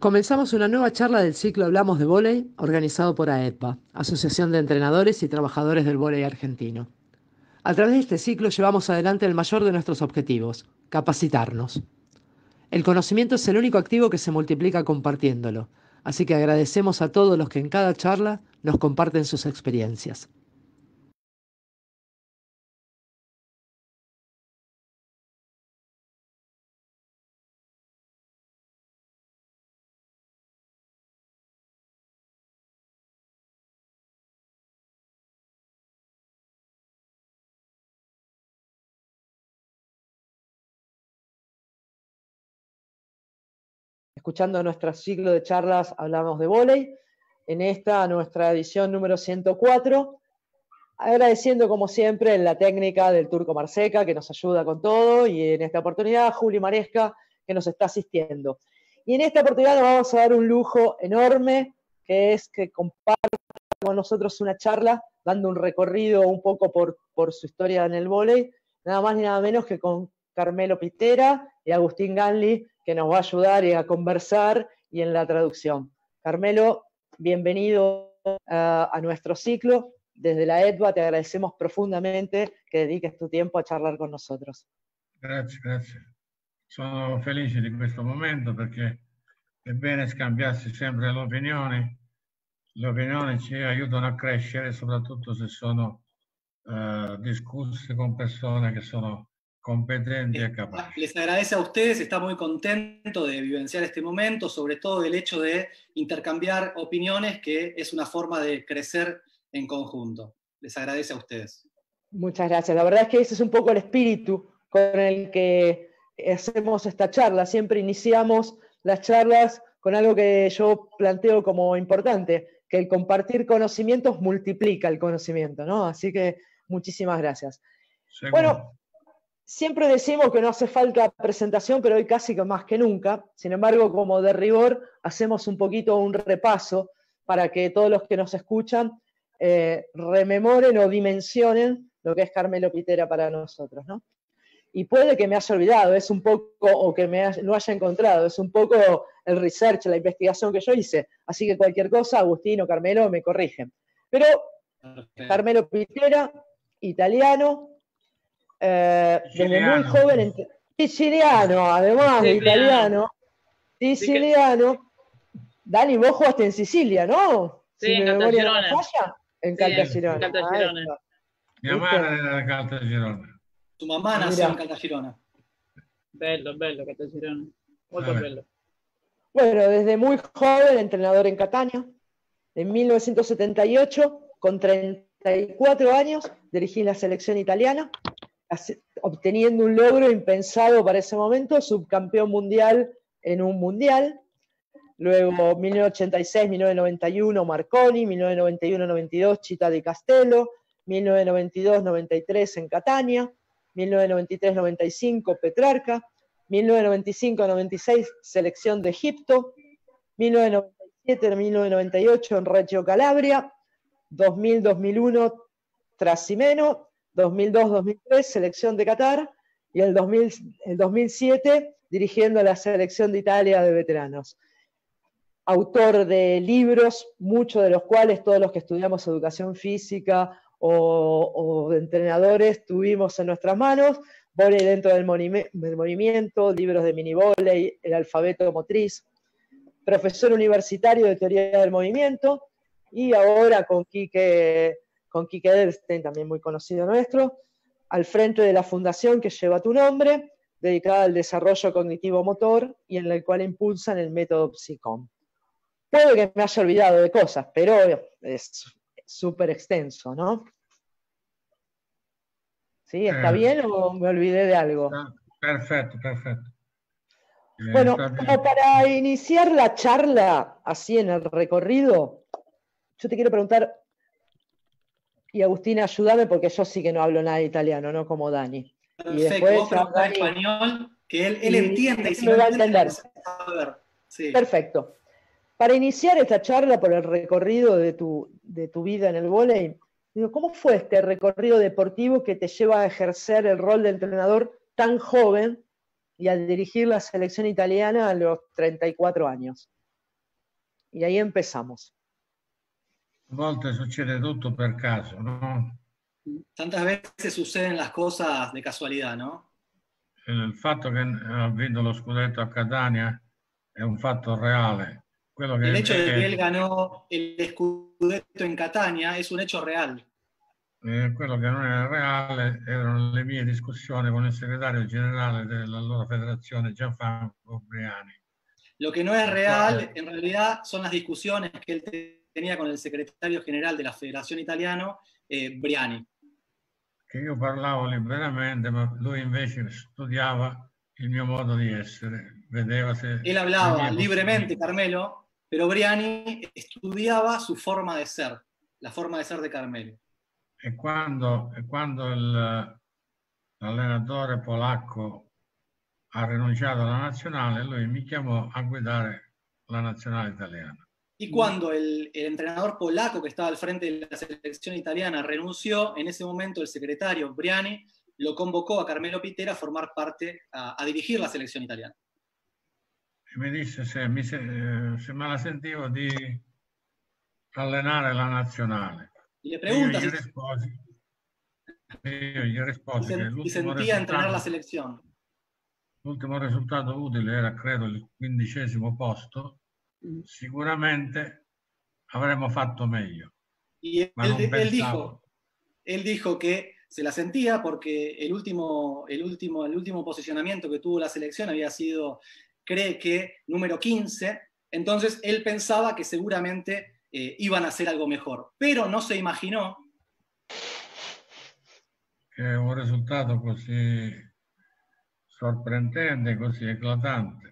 Comenzamos una nueva charla del ciclo Hablamos de Voley, organizado por AEDPA, Asociación de Entrenadores y Trabajadores del Voley Argentino. A través de este ciclo llevamos adelante el mayor de nuestros objetivos, capacitarnos. El conocimiento es el único activo que se multiplica compartiéndolo, así que agradecemos a todos los que en cada charla nos comparten sus experiencias. Escuchando nuestro ciclo de charlas Hablamos de Voley, en esta nuestra edición número 104, agradeciendo como siempre la técnica del Turco Marseca que nos ayuda con todo. Y en esta oportunidad Juli Maresca que nos está asistiendo. Y en esta oportunidad nos vamos a dar un lujo enorme que es que comparta con nosotros una charla dando un recorrido un poco por, por su historia en el volei, nada más ni nada menos que con Carmelo Pitera y Agustín Ganli, que nos va a ayudar a conversar y en la traducción. Carmelo, bienvenido a, nuestro ciclo. Desde la EDVA te agradecemos profundamente que dediques tu tiempo a charlar con nosotros. Gracias, gracias. Sono felice di questo momento perché è bene scambiarsi sempre le opinioni. Le opinioni ci aiutano a crescere, soprattutto se sono uh, discusse con persone che sono competente capaz. Les agradece a ustedes, está muy contento de vivenciar este momento, sobre todo el hecho de intercambiar opiniones, que es una forma de crecer en conjunto. Les agradece a ustedes. Muchas gracias. La verdad es que ese es un poco el espíritu con el que hacemos esta charla. Siempre iniciamos las charlas con algo que yo planteo como importante, que el compartir conocimientos multiplica el conocimiento, ¿no? Así que muchísimas gracias. Bueno, Siempre decimos que no hace falta presentación, pero hoy casi que más que nunca. Sin embargo, como de rigor, hacemos un poquito un repaso para que todos los que nos escuchan eh, rememoren o dimensionen lo que es Carmelo Pitera para nosotros. ¿no? Y puede que me haya olvidado, es un poco, o que me no haya encontrado, es un poco el research, la investigación que yo hice. Así que cualquier cosa, Agustín o Carmelo me corrigen. Pero Carmelo Pitera, italiano, eh, desde muy joven, siciliano, además de italiano, siciliano. Dani, vos jugaste en Sicilia, ¿no? Sí, en Caltagirone. En Caltagirone. Mi mamá era de Caltagirone. Tu mamá nació en Caltagirone. Bello, bello, Caltagirone. Molto bello. Bueno, desde muy joven, entrenador en Catania. En 1978, con 34 años, dirigí la selección italiana obteniendo un logro impensado para ese momento, subcampeón mundial en un mundial. Luego 1986-1991 Marconi, 1991-92 Chita di Castello, 1992-93 en Catania, 1993-95 Petrarca, 1995-96 Selección de Egipto, 1997-1998 en Reggio Calabria, 2000-2001 Trasimeno 2002-2003, selección de Qatar, y el, 2007 dirigiendo la selección de Italia de veteranos. Autor de libros, muchos de los cuales todos los que estudiamos educación física o, entrenadores tuvimos en nuestras manos, volei dentro del, movimiento, libros de mini volei, el alfabeto motriz, profesor universitario de teoría del movimiento, y ahora con Quique con Kike Edelstein, también muy conocido nuestro, al frente de la fundación que lleva tu nombre, dedicada al desarrollo cognitivo motor y en la cual impulsan el método Psycom. Puede que me haya olvidado de cosas, pero es súper extenso, ¿no? ¿Sí? ¿Está eh, bien o me olvidé de algo? Perfecto, perfecto. Eh, bueno, como para iniciar la charla así en el recorrido, yo te quiero preguntar, y Agustina, ayúdame porque yo sí que no hablo nada de italiano, no como Dani. y después, español, que él, entiende y, si me va a entender. Perfecto. Para iniciar esta charla por el recorrido de tu, de tu vida en el vóley, ¿cómo fue este recorrido deportivo que te lleva a ejercer el rol de entrenador tan joven y a dirigir la selección italiana a los 34 años? Y ahí empezamos. A volte succede tutto per caso, no? Tantas veces suceden las cosas de casualidad, ¿no? Il fatto che ha vinto lo scudetto a Catania è un fatto reale. Quello che El hecho de que è- él ganó el Scudetto en Catania es un hecho real. Eh, quello che non era reale erano le mie discussioni con il segretario generale dell'allora federazione Gianfranco Briani. Lo que no es real, en realidad, son las discusiones que él tenía con el secretario general de la Federación Italiano, eh, Briani. Che io parlavo liberamente, ma lui invece studiava il mio modo di essere, vedeva se... Él hablaba libremente, Carmelo, pero Briani estudiava su forma de ser, la forma de ser de Carmelo. E quando, e quando il- l'allenatore polacco ha rinunciato alla nazionale, lui mi chiamò a guidare la nazionale italiana. Y cuando el, el entrenador polaco que estaba al frente de la selección italiana renunció, en ese momento el secretario Briani lo convocó a Carmelo Pitera a formar parte, a, a dirigir la selección italiana. E mi disse se, mi se, eh, se me la sentivo di allenare la nazionale. Y le E Io pregunta gli si, risposi, io gli risposi si che sen- si l'ultimo sentía entrenar la risultato, selección. l'ultimo risultato utile era credo il quindicesimo posto, Mm. Sicuramente avremmo fatto meglio. Y él, dijo, él dijo que se la sentía porque el último, el, último, el último posicionamiento que tuvo la selección había sido, cree que, número 15. Entonces él pensaba que seguramente eh, iban a hacer algo mejor. Pero no se imaginó che un risultato così sorprendente, così eclatante.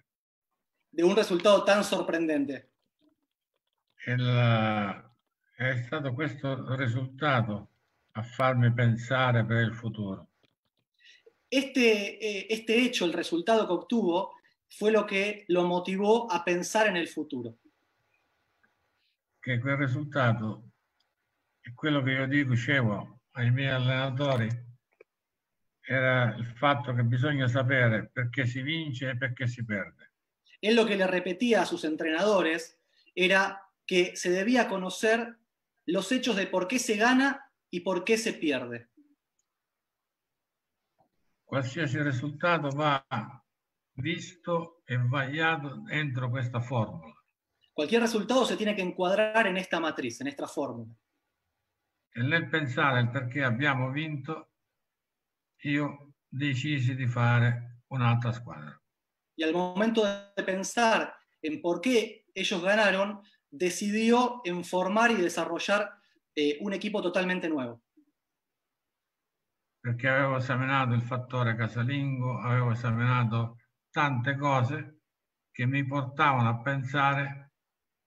De un resultado tan sorprendente. Il- è stato questo risultato a farmi pensare per il futuro. Este, eh, este hecho, el resultado que obtuvo, fue lo que lo motivó a pensar en el futuro. Che quel risultato è quello che io dicevo ai miei allenatori, era il fatto che bisogna sapere perché si vince e perché si perde. Él lo que le repetía a sus entrenadores era que se debía conocer los hechos de por qué se gana y por qué se pierde. Qualsiasi risultato va visto e vagliato entro questa formula. Cualquier resultado se tiene que encuadrar en esta matriz, en esta fórmula. E nel pensare il perché abbiamo vinto, io decisi di fare un'altra squadra. Y al momento de pensar en por qué ellos ganaron, decidió en formar y desarrollar eh, un equipo totalmente nuevo. Perché avevo esaminato il fattore casalingo, avevo esaminato tante cose che mi portavano a pensare,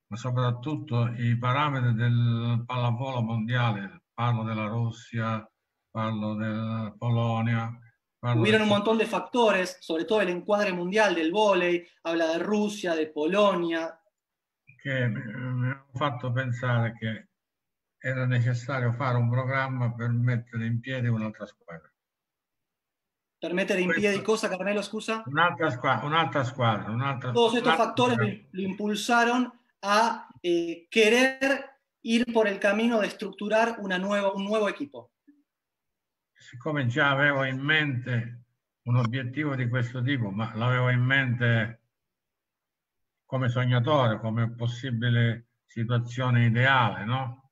ma soprattutto i parametri del pallavolo mondiale. Parlo della Russia, parlo della Polonia. Hubieron un montón de factores, sobre todo el encuadre mundial del vóley, habla de Rusia, de Polonia, che mi mi hanno fatto pensare che era necessario fare un programma per mettere in piedi un'altra squadra. per meter in Questo- piedi cosa, Carmelo, scusa. Un'altra squadra, un'altra squadra, un'altra Todos estos factores squadra. lo, lo impulsaron a eh, querer ir por el camino de estructurar una nueva, un nuevo equipo. Siccome già avevo in mente un obiettivo di questo tipo, ma l'avevo in mente come sognatore, come possibile situazione ideale, no?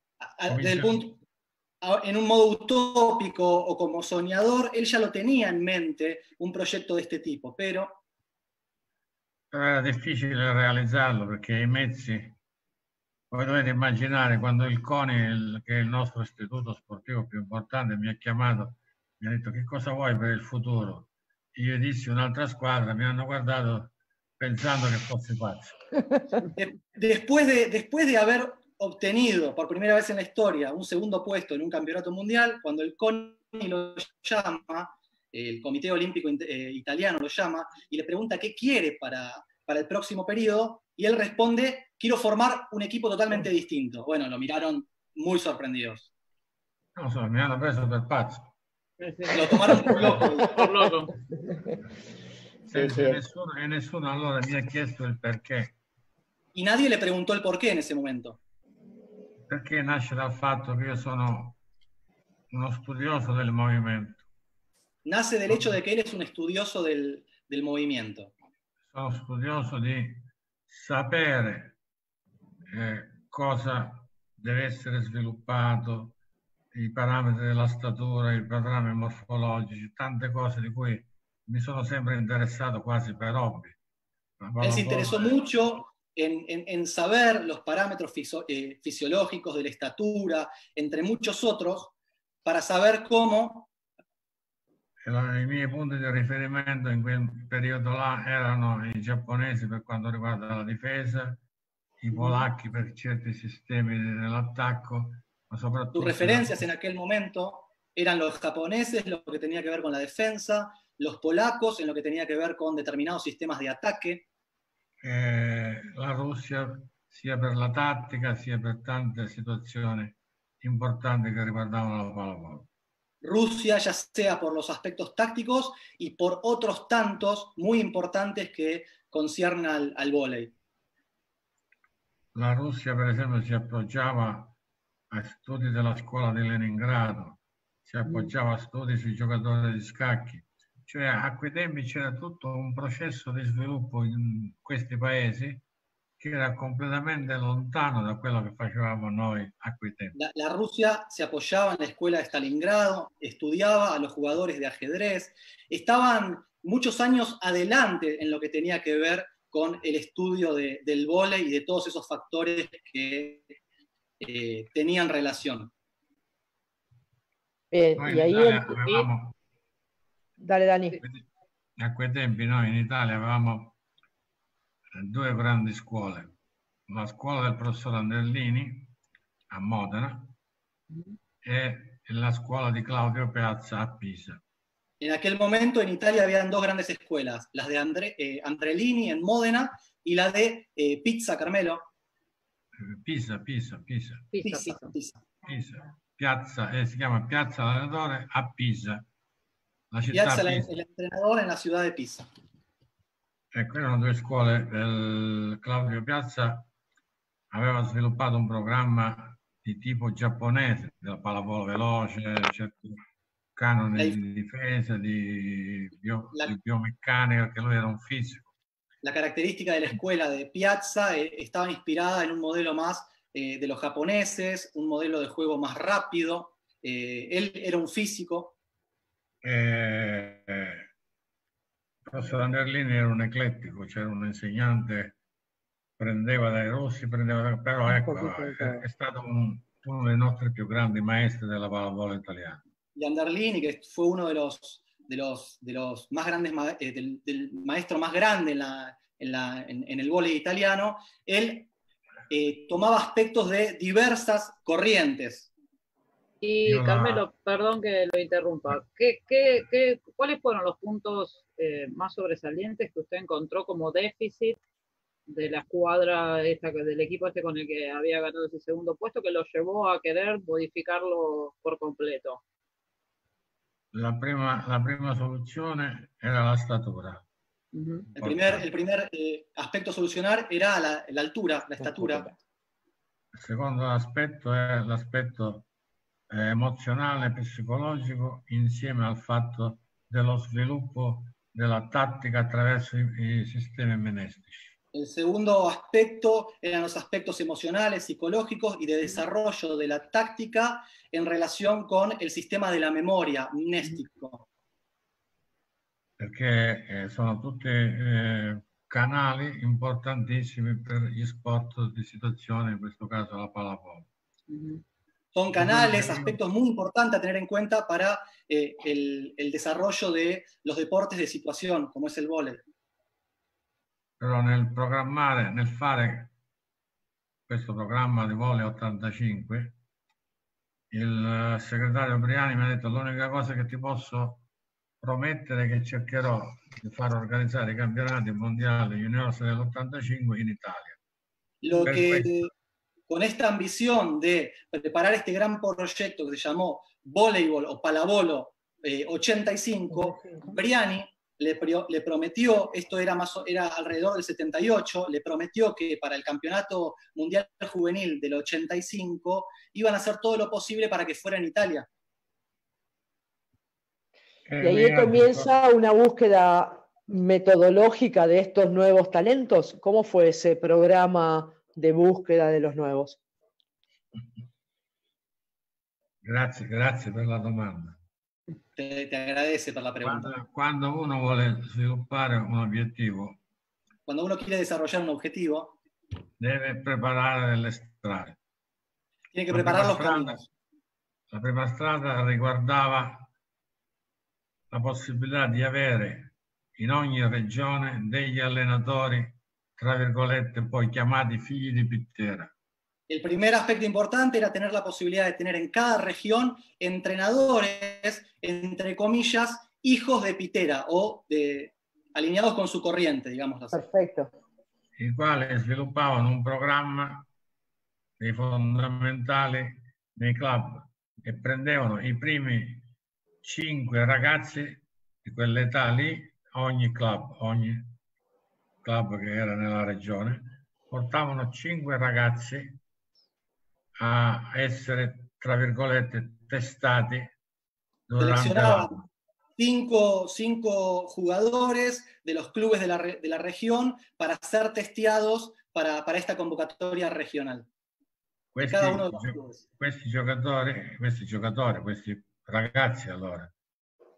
Del punto- en un modo utópico o como soñador, él ya lo tenía en mente, un proyecto de este tipo, pero Però era difficile realizzarlo perché i mezzi, voi dovete immaginare quando il CONI, il- che è il nostro istituto sportivo più importante, mi ha chiamato, mi ha detto che cosa vuoi per il futuro? Io dissi un'altra squadra, mi hanno guardato pensando che fossi pazzo. de- después, de, después de haber obtenido por primera vez en la historia un segundo puesto en un campeonato mundial, cuando el CONI lo llama, el Comité Olímpico eh, Italiano lo llama y le pregunta qué quiere para, para el próximo periodo, y él responde, quiero formar un equipo totalmente distinto. Bueno, lo miraron muy sorprendidos. Lo so, mi hanno preso per pazzo. Lo tomaron por loco. Por loco. Sí, E sí. nessuno, e nessuno allora mi ha chiesto il perché. Y nadie le preguntò il perché in ese momento. Perché nasce dal fatto che io sono uno studioso del movimento. Nace del hecho de que él es un estudioso del, del movimiento. Sono studioso di sapere eh, cosa deve essere sviluppato, i parametri della statura, i parametri morfologici, tante cose di cui mi sono sempre interessato quasi per hobby. Él se interesó mucho en, en- en saber los parámetros fiso- eh, fisiológicos de la estatura, entre muchos otros, para saber cómo I miei punti di riferimento in quel periodo là erano i giapponesi per quanto riguarda la difesa, i polacchi per certi sistemi nell'attacco, soprattutto tus referencias en aquel momento eran los japoneses, lo que tenía que ver con la defensa, los polacos en lo que tenía que ver con determinados sistemas de ataque, eh, la Russia sia per la tattica sia per tante situazioni importanti che riguardavano la pallavolo. Rusia, ya sea por los aspectos tácticos y por otros tantos muy importantes que conciernen al, al vóley. La Russia, per esempio, si appoggiava a studi della scuola di Leningrado, si appoggiava a studi sui giocatori di scacchi. Cioè, a quei tempi c'era tutto un processo di sviluppo in questi paesi che era completamente lontano da quello che facevamo noi a quei tempi. La, la Rusia se apoyaba en la escuela de Stalingrado, estudiaba a los jugadores de ajedrez, estaban muchos años adelante en lo que tenía que ver con el estudio de- del vóley y de todos esos factores que eh, tenían relación. Bien, y in ahí Italia el- avevamo, dale, Dani. a quei tempi noi in Italia avevamo due grandi scuole, la scuola del professor Anderlini a Modena e la scuola di Claudio Piazza a Pisa. En aquel momento en Italia habían dos grandes escuelas, las de Andre- eh, Andrelini en Módena y la de eh, Pizza Carmelo. Eh, Pisa, Pisa, Pisa, Pisa, Pisa, pisa. Pisa. Piazza, eh, si chiama Piazza Allenatore a Pisa, la città Piazza, la- Pisa. el entrenador en la ciudad de Pisa. Ecco, erano due scuole. del- Claudio Piazza aveva sviluppato un programma di tipo giapponese, della pallavolo veloce, certi canoni di difesa, di, bio- La- di biomeccanica, perché lui era un fisico. La característica de la escuela de Piazza eh, estaba inspirada en un modelo más eh, de los japoneses, un modelo de juego más rápido. Eh, él era un físico, eh, il professor Anderlini era un eclettico, c'era un insegnante, prendeva dai rossi, prendeva però ecco, è, todo. è stato un- uno dei nostri più grandi maestri della pallavolo italiana. y Anderlini, que fue uno de los, de los, de los más grandes, eh, del, del maestro más grande en, la- en la- en- en el vóley italiano, él eh, tomaba aspectos de diversas corrientes. Y Carmelo, perdón que lo interrumpa. ¿Qué, qué, qué, ¿Cuáles fueron los puntos eh, más sobresalientes que usted encontró como déficit de la escuadra esta, del equipo este con el que había ganado ese segundo puesto que lo llevó a querer modificarlo por completo? La prima, la prima soluzione era la statura. Ujú. El primer, el primer eh, aspecto a solucionar era la, la altura, la estatura. Il secondo aspetto è l'aspetto eh, emozionale e psicologico insieme al fatto dello sviluppo della tattica attraverso i, i sistemi menestici. El segundo aspecto eran los aspectos emocionales, psicológicos y de desarrollo de la táctica en relación con el sistema de la memoria mnéstico. perché eh, sono tutti eh, canali importantissimi per gli sport di situazione, in questo caso la pallavolo. Ujú. Son canales, aspectos muy importantes a tener en cuenta para eh, el, el desarrollo de los deportes de situación, como es el vóley. Però nel programmare, nel fare questo programma di volley 85, il eh, segretario Briani mi ha detto l'unica cosa che ti posso promettere è che cercherò di far organizzare i campionati mondiali juniors dell'85 in Italia. Lo que Perfecto. con esta ambición de preparar este gran proyecto que se llamó Voleibol o Palavolo eh, 85, Briani le, le, prometió, esto era, más, era alrededor del 78, le prometió que para el Campeonato Mundial Juvenil del 85 iban a hacer todo lo posible para que fuera en Italia. Y ahí comienza una búsqueda metodológica de estos nuevos talentos. ¿Cómo fue ese programa de búsqueda de los nuevos? Gracias, gracias por la domanda. Te, te, agradece por la pregunta. Cuando, cuando, uno vuole sviluppare un obiettivo, cuando uno quiere desarrollar un objetivo, debe preparare delle strade. Tiene que preparar los strada, caminos. La prima strada riguardava la possibilità di avere in ogni regione degli allenatori, tra virgolette, poi chiamati figli di Pittera. El primer aspecto importante era tener la posibilidad de tener en cada región entrenadores, entre comillas, hijos de Pitera o de, alineados con su corriente, digamos así. Perfecto. I quali sviluppavano un programma dei fondamentali nei club e prendevano i primi cinque ragazzi di quell'età lì, ogni club, ogni club che era nella regione, portavano cinque ragazzi a essere, tra virgolette, testati durante l'anno. Cinco, cinco, jugadores de los clubes de la, de la región para ser testeados para, para esta convocatoria regional. Questi, Cada uno de los clubes. questi giocatori, questi giocatori, questi ragazzi allora,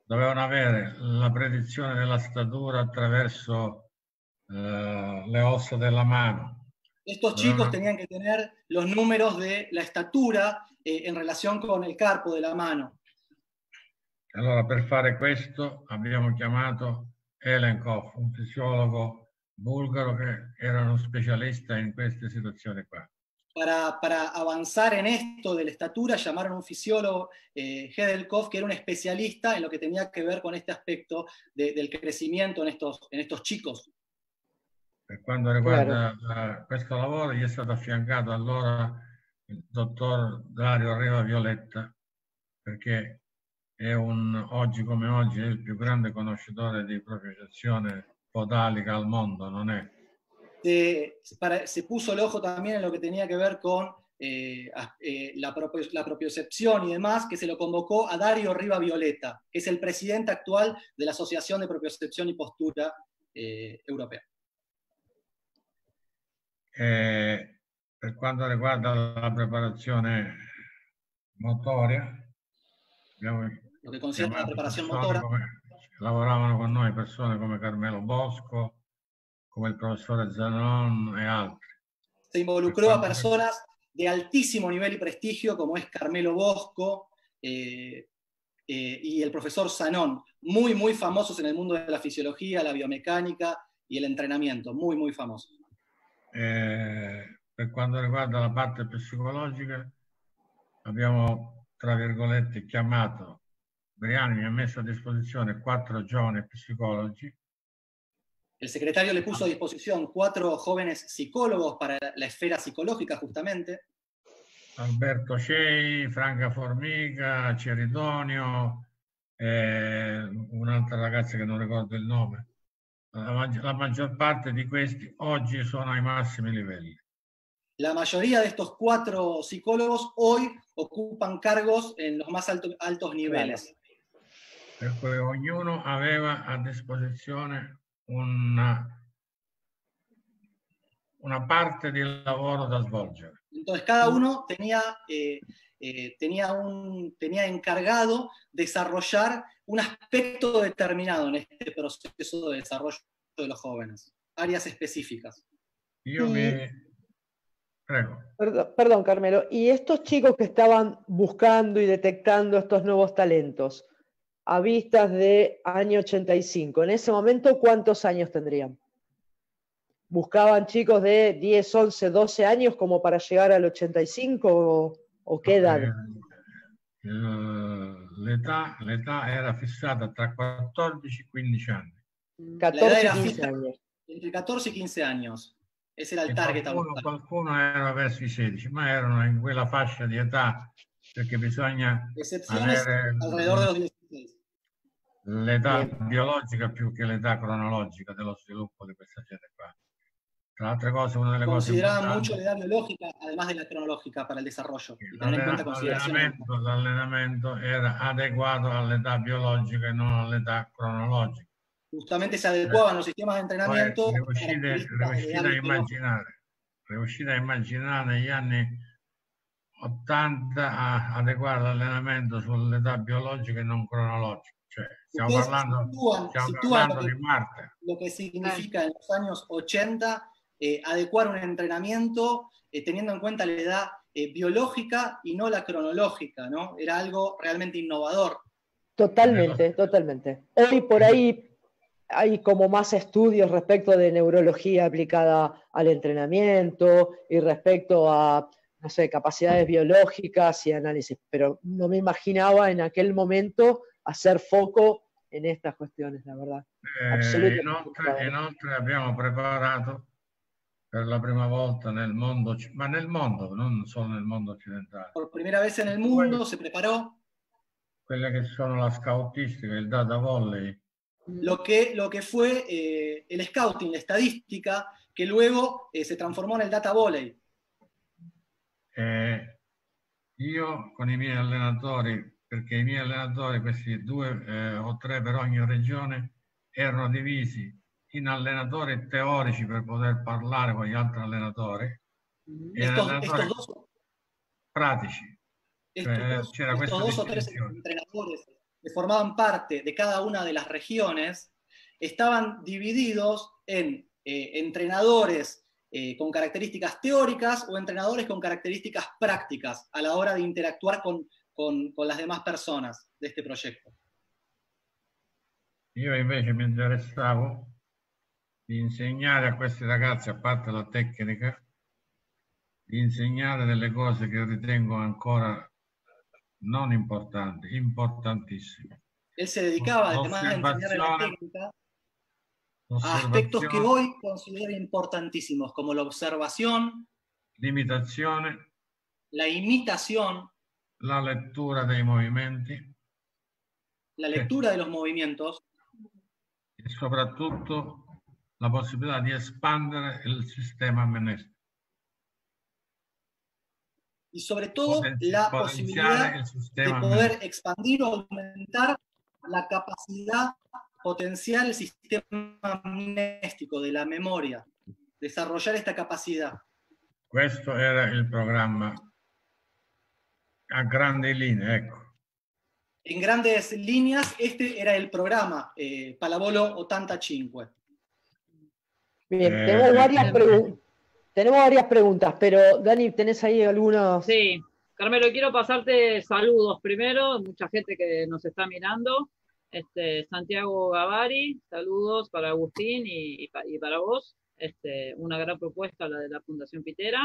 dovevano avere la predizione della statura attraverso eh, le ossa della mano, Estos chicos tenían que tener los números de la estatura eh, en relación con el carpo de la mano. Allora, per fare questo abbiamo chiamato Elenkov, un fisiologo bulgaro che era uno specialista in queste situazioni qua. Para, para avanzar en esto de la estatura, llamaron a un fisiólogo, eh, Hedelkov, que era un especialista en lo que tenía que ver con este aspecto de- del crecimiento en estos, en estos chicos. Per quanto riguarda eh, questo lavoro, gli è stato affiancato allora il dottor Dario Riva Violetta, perché è un, oggi come oggi è il più grande conoscitore di propriocezione podalica al mondo, non è? Se, para- se puso el ojo también en lo que tenía que ver con eh, eh, la, propio- la propiocepción y demás, que se lo convocó a Dario Riva Violeta, que es el presidente actual de la Asociación de Propiocepción y Postura eh, Europea. E per quanto riguarda la preparazione motoria, Lo que concierne a la persone motora. come- lavoravano con noi persone come Carmelo Bosco, come il professore Zanon e altri. se involucró a personas de altísimo nivel y prestigio, como es Carmelo Bosco eh, eh, y el profesor Sanón, muy, muy famosos en el mundo de la fisiología, la biomecánica y el entrenamiento, muy, muy famosos. E per quanto riguarda la parte psicologica, abbiamo, tra virgolette, chiamato, Briani mi ha messo a disposizione quattro giovani psicologi El secretario le puso a disposición cuatro jóvenes psicólogos para la esfera psicológica, justamente. Alberto Cei, Franca Formica, Ceridonio e un'altra ragazza che non ricordo il nome. La, maggi- la maggior parte di questi oggi sono ai massimi livelli. La mayoría de estos cuatro psicólogos hoy ocupan cargos en los más alto- altos niveles. Per cui ognuno aveva a disposizione una, una parte di lavoro da svolgere. Entonces cada uno tenía, eh, eh, tenía, un, tenía encargado desarrollar un aspecto determinado en este proceso de desarrollo de los jóvenes, áreas específicas. Prego. Perdón, perdón, Carmelo. ¿Y estos chicos que estaban buscando y detectando estos nuevos talentos a vistas de año 85, en ese momento, ¿cuántos años tendrían? ¿Buscaban chicos de 10, 11, 12 años como para llegar al 85 o, o qué edad? Eh, eh, L'età, l'età era fissata tra 14 e 15 anni. 14, era 15 fija. años. Entre 14 y 15 años. Ese era E el target qualcuno, qualcuno era verso i 16, ma erano in quella fascia di età perché bisogna avere alrededor de los 16. l'età biologica più che l'età cronologica dello sviluppo di questa gente qua. Tra altre cose, una delle cose Consideraban mucho la edad biológica, además de la cronológica, para el desarrollo. Y tener en cuenta consideraciones. L'allenamento, l'allenamento era adeguato all'età biologica e non all'età cronologica. Justamente se adecuaban los sistemas de Poi entrenamiento. riuscite, de riuscite a immaginare, riuscite a immaginare negli anni 80 a adeguare l'allenamento sull'età biologica e non cronologica. Cioè, stiamo Ustedes parlando, sitúan, stiamo parlando lo, di Marte. lo que significa en los años 80 eh, adecuar un entrenamiento eh, teniendo en cuenta la edad eh, biológica y no la cronológica, ¿no? Era algo realmente innovador. Totalmente, totalmente. Hoy por ahí hay como más estudios respecto de neurología aplicada al entrenamiento y respecto a, no sé, capacidades biológicas y análisis, pero no me imaginaba en aquel momento hacer foco en estas cuestiones, la verdad. Eh, Assolutamente. inoltre, inoltre abbiamo preparato per la prima volta nel mondo, ma nel mondo, non solo nel mondo occidentale, Por primera vez en el mundo se preparó. Quelle che sono la scoutistica, il data volley, lo que, lo que fue eh, el scouting, la estadística, que luego eh, se transformó en el data volley. E io con i miei allenatori, perché i miei allenatori, questi due eh, o tre per ogni regione, erano divisi in allenatori teorici per poter parlare con gli altri allenatori Mm. e Estos, allenatori estos dos, pratici. estos c'era estos dos o tres entrenadores que formaban parte de cada una de las regiones estaban divididos en eh, entrenadores eh, con características teóricas o entrenadores con características prácticas a la hora de interactuar con, con- con las demás personas de este proyecto. Io invece mi interessavo di insegnare a questi ragazzi, a parte la tecnica, di insegnare delle cose che ritengo ancora non importanti, importantissime. Él se dedicaba además a enseñarle la técnica a aspectos que hoy considero importantísimos, como la observación, limitazione, la imitación, la lettura dei movimenti. La lectura de los movimientos. E soprattutto la possibilità di espandere il sistema amnestico. y sobre todo la posibilidad il de poder expandir o aumentar la capacidad, potenciar el sistema amnéstico de la memoria, desarrollar esta capacidad. Questo era il programma a grandi linee, ecco. En grandes líneas, este era el programa eh, Palabolo 85. Bien, Eh, tenemos, varias tenemos varias preguntas, pero Dani, ¿tenés ahí algunos? Sí, Carmelo, quiero pasarte saludos primero, mucha gente que nos está mirando. Este, Santiago Gavari, saludos para Agustín y, y pa- y para vos. Este, una gran propuesta la de la Fundación Pitera.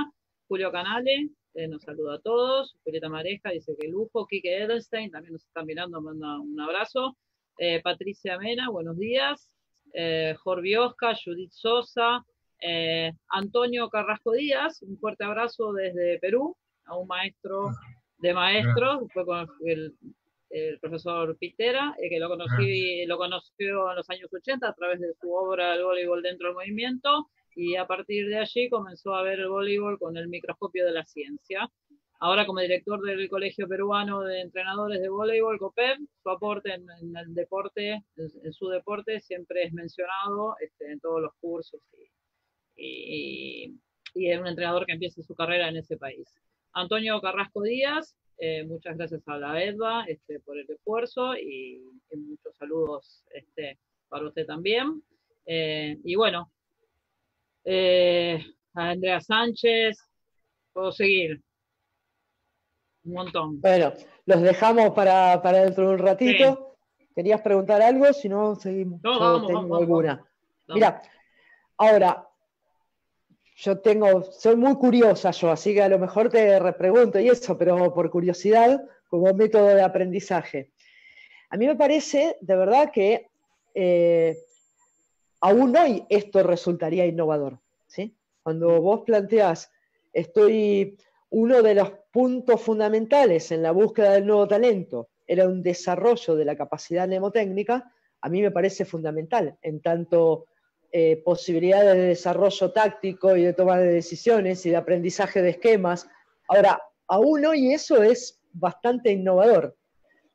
Julio Canale eh, nos saluda a todos. Julieta Mareja dice que lujo. Quique Edelstein también nos está mirando, manda un abrazo. Eh, Patricia Mena, buenos días. Eh, Jorge Oscar, Judith Sosa, eh, Antonio Carrasco Díaz, un fuerte abrazo desde Perú a un maestro de maestros, fue con el, el profesor Pitera, eh, que lo conocí, lo conoció en los años 80 a través de su obra El voleibol dentro del movimiento, y a partir de allí comenzó a ver el voleibol con el microscopio de la ciencia. Ahora como director del Colegio Peruano de Entrenadores de Voleibol, COPEP, su aporte en, el deporte, en, su deporte siempre es mencionado este, en todos los cursos y, y, es un entrenador que empieza su carrera en ese país. Antonio Carrasco Díaz, eh, muchas gracias a la EDVA este, por el esfuerzo y, y muchos saludos este, para usted también. Eh, y bueno, eh, a Andrea Sánchez, puedo seguir. Un montón. Bueno, los dejamos para, para dentro de un ratito. ¿Querías preguntar algo? Si no, seguimos. No, Yo vamos, tengo vamos, alguna. Vamos. Mira, ahora, yo tengo, soy muy curiosa yo, así que a lo mejor te repregunto y eso, pero por curiosidad, como método de aprendizaje. A mí me parece, de verdad, que eh, aún hoy esto resultaría innovador. ¿sí? Cuando vos planteás, estoy, uno de los puntos fundamentales en la búsqueda del nuevo talento era un desarrollo de la capacidad mnemotécnica, a mí me parece fundamental, en tanto eh, posibilidades de desarrollo táctico y de toma de decisiones y de aprendizaje de esquemas. Ahora, aún hoy eso es bastante innovador.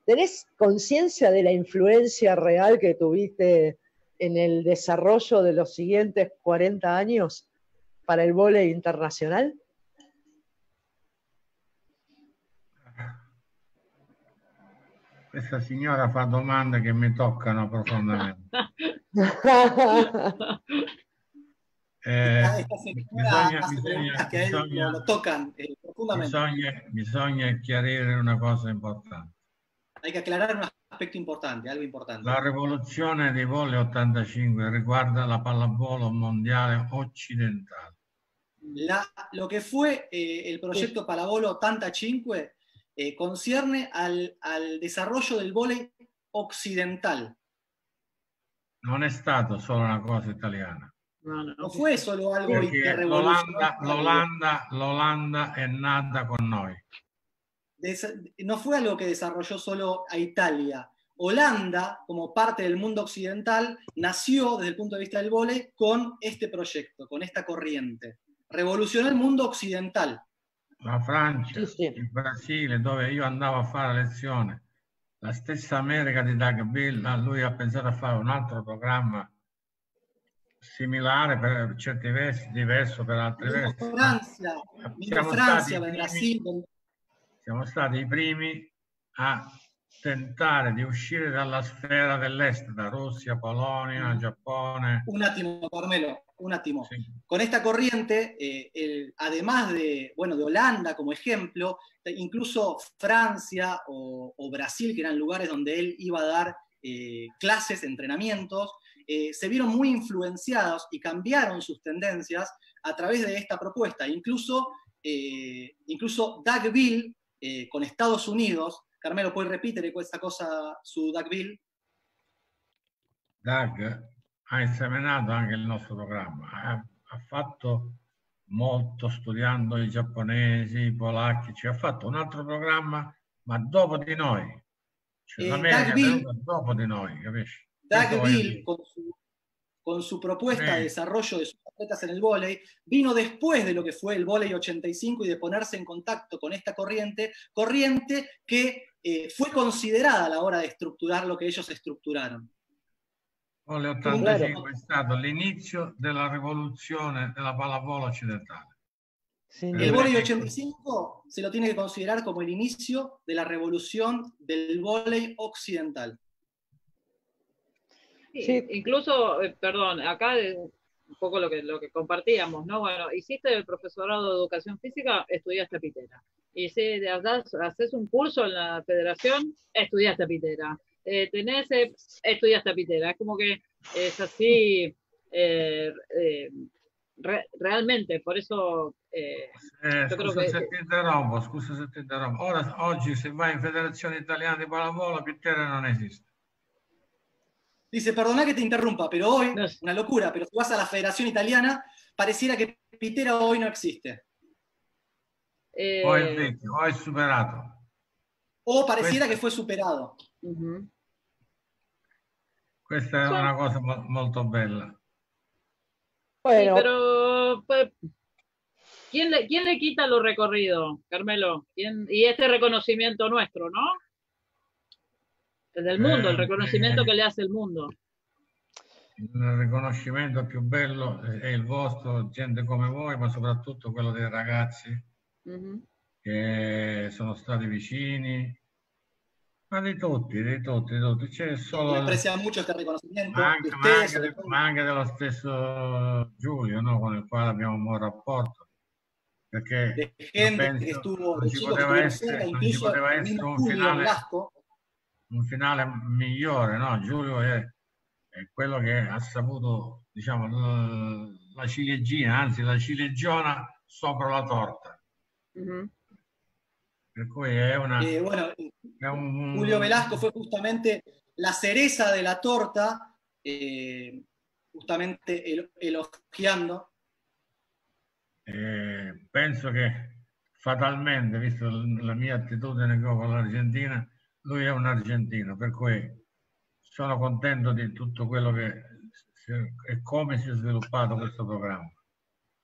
¿Tenés conciencia de la influencia real que tuviste en el desarrollo de los siguientes 40 años para el vóley internacional? Questa signora fa domande che mi toccano profondamente. eh, bisogna, bisogna, bisogna, tocan eh. Bisogna, bisogna chiarire una cosa importante. Hay que aclarar un aspetto importante, algo importante. La rivoluzione dei voli 85 riguarda la pallavolo mondiale occidentale. La, lo que fue eh, el proyecto Pallavolo 85 eh, concierne al, al, desarrollo del vóley occidental. Non è stato solo una cosa italiana. No, no, no fue solo algo L'Olanda, è nata con noi. No fue algo que desarrolló solo a Italia. Holanda, como parte del mundo occidental, nació desde el punto de vista del vóley con este proyecto, con esta corriente. Revolucionó el mundo occidental. La Francia, sì, sì. il Brasile, dove io andavo a fare lezione, la stessa America di Doug Bill, lui ha pensato a fare un altro programma similare per certi versi, diverso per altri versi. Francia, siamo, Francia, stati primi, siamo stati i primi a tentare di uscire dalla sfera dell'est, da Russia, Polonia, Giappone. Un attimo, Carmelo, un attimo. Sí. Con esta corriente, eh, el, además de, bueno, de Holanda como ejemplo, incluso Francia o, o, Brasil, que eran lugares donde él iba a dar eh, clases, entrenamientos, eh, se vieron muy influenciados y cambiaron sus tendencias a través de esta propuesta. Incluso, eh, incluso Doug Bill, con Estados Unidos, Carmelo, poi ripetere questa cosa su Doug Doug ha esaminato anche il nostro programma, ha, ha fatto molto studiando i giapponesi, i polacchi, ci ha fatto un altro programma, ma dopo di noi. Cioè, L'America Bill, dopo di noi, capisci? Doug Bill, con su, con su propuesta de desarrollo de sus atletas en el vóley, vino después de lo que fue el vóley 85 y de ponerse en contacto con esta corriente, corriente que eh, fue considerada a la hora de estructurar lo que ellos estructuraron. Vole 85 è stato l'inizio della rivoluzione della pallavolo occidentale. El vóley 85 se lo tiene que considerar como el inicio de la revolución del vóley occidental. Sí, sí. Incluso, eh, perdón, acá un poco lo que, lo que compartíamos, ¿no? Bueno, hiciste el profesorado de educación física, estudiaste pitera. Y si haces un curso en la federación, estudiaste pitera. Eh, tenés, eh, estudiaste pitera. Es como que es así eh, eh re, realmente, por eso eh, eh, yo creo que... se ti interrompo, scusa se ti interrompo. Ora, oggi se vai in Federazione Italiana di Pallavolo, Pitera non esiste. Dice, perdona que te interrumpa, pero hoy, no. una locura, pero si vas a la Federación Italiana, pareciera que Pitera hoy no existe. Eh... O vecchio, o superato. O pareciera Questo... che fue superato. Uh -huh. Questa è sì. una cosa mo molto bella. Bueno. Sí, pero pues, ¿quién, le, ¿quién le quita lo recorrido, Carmelo? ¿Quién, y este reconocimiento nuestro, ¿no? El del mundo, eh, el reconocimiento eh, che le hace il mondo. Il riconoscimento più bello è il vostro, gente come voi, ma soprattutto quello dei ragazzi -huh. che sono stati vicini, ma di tutti, di tutti, di tutti. C'è solo... Riconoscimento. Ma anche, ma, anche, ma anche, dello stesso Giulio, no? con il quale abbiamo un buon rapporto. Perché penso, non ci poteva essere, non ci poteva essere un finale, un finale migliore, no? Giulio è, è quello che ha saputo, diciamo, la ciliegina, anzi la cilieggiona sopra la torta. Uh -huh. Per cui è una... Eh, bueno, è un... Julio Velasco fue justamente la cereza de la torta, eh, justamente elogiando. Eh, penso che fatalmente, visto la mia attitudine con l'Argentina, lui è un argentino, per cui sono contento di tutto quello che e come si è sviluppato questo programma.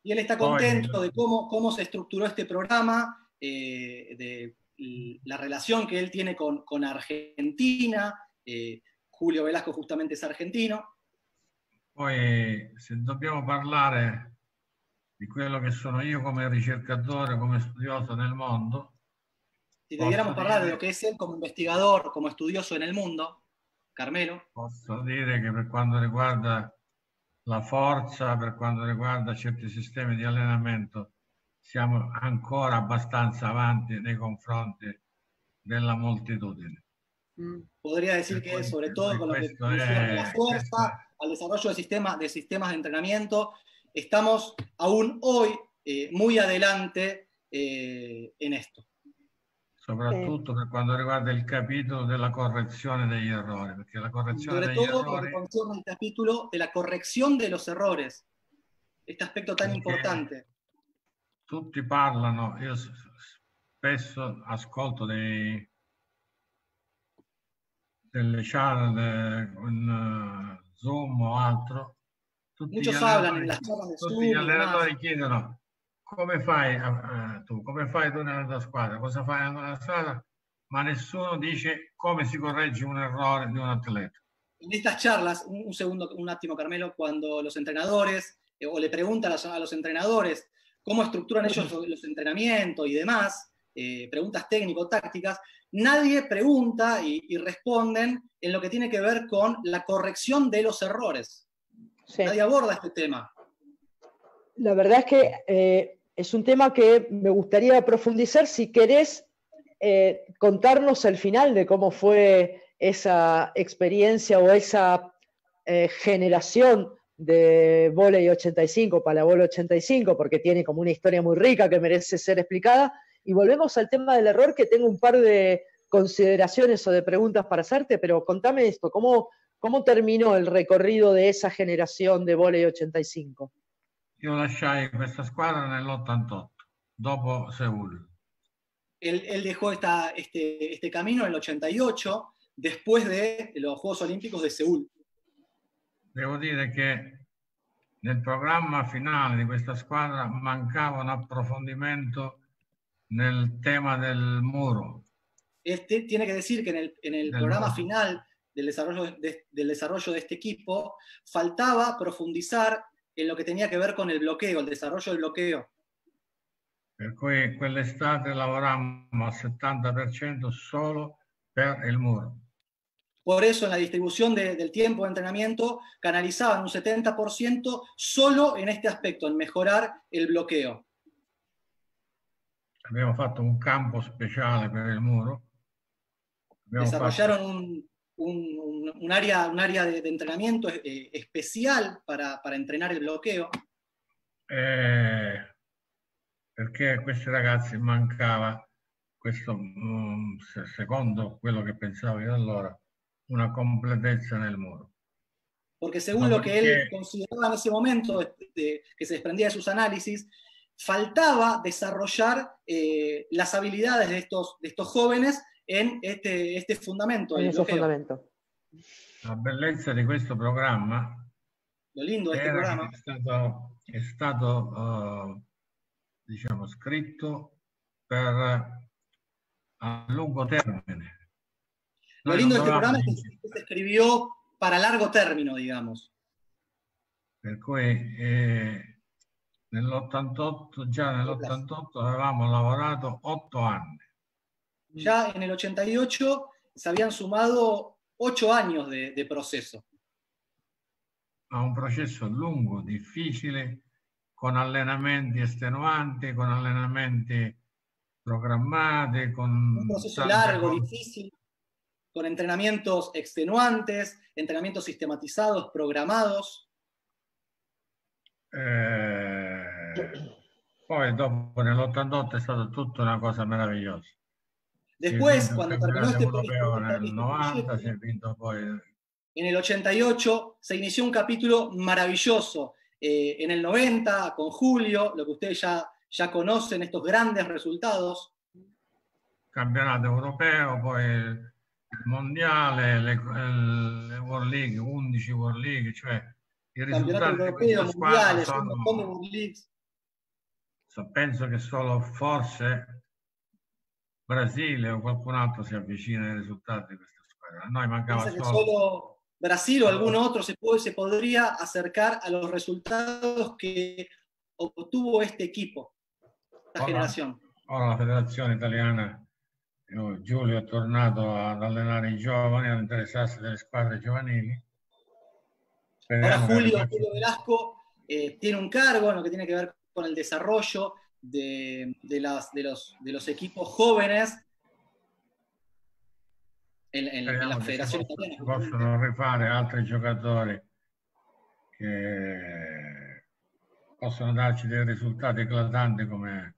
Y él está contento de cómo, cómo se estructuró este programa, eh, de la relación que él tiene con, con Argentina. Eh, Julio Velasco justamente es argentino. Poi, se dobbiamo parlare di quello che sono io come ricercatore, come studioso nel mondo. Si debiéramos parlare di lo che è él come investigador, come studioso nel mondo, Carmelo. Posso dire che per quanto riguarda la forza, per quanto riguarda certi sistemi di allenamento, siamo ancora abbastanza avanti nei confronti della moltitudine. Mm. Podría decir que sobre todo con lo que es, la fuerza, al desarrollo de, sistema, de sistemas de entrenamiento, estamos aún hoy eh, muy adelante eh, en esto. Soprattutto per quanto riguarda il capitolo della correzione degli errori, perché la correzione Sobre degli todo errori... con el capítulo de la corrección de los errores, este aspecto tan importante. Tutti parlano, io spesso ascolto dei, delle channel con uh, Zoom o altro, tutti Muchos gli hablan tutti gli allenatori chiedono come fai eh, tu, come fai tu nella tua squadra, cosa fai nella tua squadra, ma nessuno dice come si corregge un errore di un atleta. En estas charlas, un, un segundo, un attimo Carmelo, cuando los entrenadores eh, o le preguntan a los, a los entrenadores cómo estructuran ellos los, los entrenamientos y demás, eh, preguntas técnico-tácticas, nadie pregunta y, y responden en lo que tiene que ver con la corrección de los errores. Sí. Nadie aborda este tema. La verdad es que eh, es un tema que me gustaría profundizar. Si querés eh, contarnos el final de cómo fue esa experiencia o esa eh, generación de Voley 85 para Voley 85, porque tiene como una historia muy rica que merece ser explicada. Y volvemos al tema del error, que tengo un par de consideraciones o de preguntas para hacerte, pero contame esto, ¿cómo, cómo terminó el recorrido de esa generación de Voley 85? Io lasciai questa squadra nell'88, dopo Seul. Él, él dejó esta, este, este camino en el 88, después de los Juegos Olímpicos de Seúl. Devo dire che nel programma finale di questa squadra mancava un approfondimento nel tema del muro. Este, tiene que decir que en el, en el programa muro. final del desarrollo de, del desarrollo de este equipo faltaba profundizar en lo que tenía que ver con el bloqueo, el desarrollo del bloqueo. Per cui quell'estate lavorammo al 70% solo per il muro. Por eso en la distribución de- del tiempo de entrenamiento canalizaban un 70% solo en este aspecto, en mejorar el bloqueo. Abbiamo fatto un campo speciale per il muro. Abbiamo fatto- Desarrollaron un, un- un- un área, un área de, de entrenamiento eh, especial para, para entrenar el bloqueo, eh, perché a questi ragazzi mancava questo, mm, se- secondo quello che pensavo io allora, una completezza nel muro. porque según No, lo que él consideraba en ese momento, de- de- que se desprendía de sus análisis, faltaba desarrollar eh, las habilidades de estos, de estos jóvenes en este, este fundamento, En ese fundamento. La bellezza di questo programma Lo lindo era programa che è stato, è stato eh, diciamo, scritto per a lungo termine. Lo lindo de este programa es que se escribió para largo término, digamos. Per cui eh, nell'88, già nell'88 avevamo lavorato otto anni. Ya en el 88 se habían sumado ocho años de, de proceso. a un processo lungo, difficile, con allenamenti estenuanti, con allenamenti programmati, con Un proceso largo, difícil, con entrenamientos extenuantes, entrenamientos sistematizados, programados. Eh, poi dopo nell'88 è stata tutta una cosa meravigliosa. Después, cuando terminó este europeo nel 90, si proyecto, poi en el 88 se inició un capítulo maravilloso. Eh, en el 90, con Julio, lo que ustedes ya, ya conocen, estos grandes resultados. il campionato europeo, poi il mondiale, le, le World League, 11 World League, cioè i risultati europeo, mondiale, sono sono, World Leagues. so- penso che solo forse Brasile o qualcun altro si avvicina ai risultati di questa squadra. A noi mancava solo solo Brasil o algún otro se, puede, se podría acercar a los resultados que obtuvo este equipo, esta generación. ora la federazione italiana. io- Giulio è tornato ad allenare i giovani, ad interessarsi delle squadre giovanili. Speriamo Julio, ragazzi- Julio Velasco eh, tiene un cargo en lo que tiene que ver con el desarrollo de, de las- de los, de los equipos jóvenes en, en- en la Federación Italiana. si possono rifare altri giocatori che possono darci dei risultati eclatanti come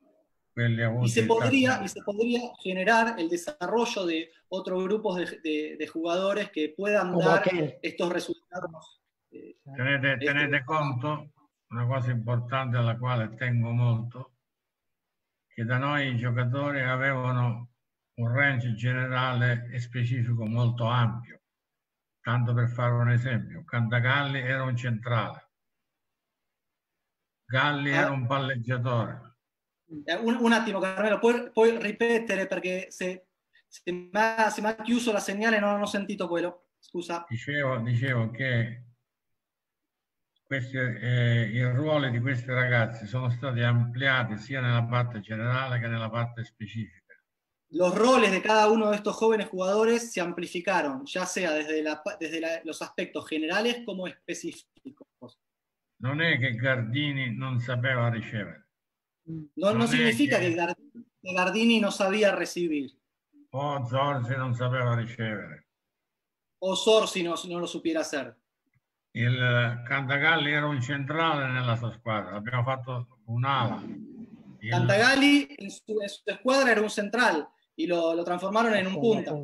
quelli avuti. Y se, podría, y se podría generar el desarrollo de otros grupos de, de- de jugadores que puedan Como dar aquel. estos resultados. eh, Tenete, Este- tenete conto, una cosa importante alla quale tengo molto, che da noi i giocatori avevano un range generale e specifico molto ampio. Tanto per fare un esempio, Cantagalli era un centrale, Galli Ah. era un palleggiatore, Eh, Un, un attimo, Carmelo, puoi, puoi ripetere perché se, se mi ha chiuso la segnale non ho sentito quello. Scusa. dicevo, dicevo che questi, eh, i ruoli di questi ragazzi sono stati ampliati sia nella parte generale che nella parte specifica. Los roles de cada uno de estos jóvenes jugadores se amplificaron, ya sea desde, la- desde la- los aspectos generales como específicos. Non è che Gardini non sapeva ricevere, No, no No es significa Gar- que Gardini no sabía recibir o Zorzi non sapeva ricevere. o Sorsi no, no lo supiera hacer. Il Cantagalli era un centrale nella sua squadra, abbiamo fatto un'ala. Il- Cantagalli en su, en su escuadra era un central y lo, lo transformaron en un punta.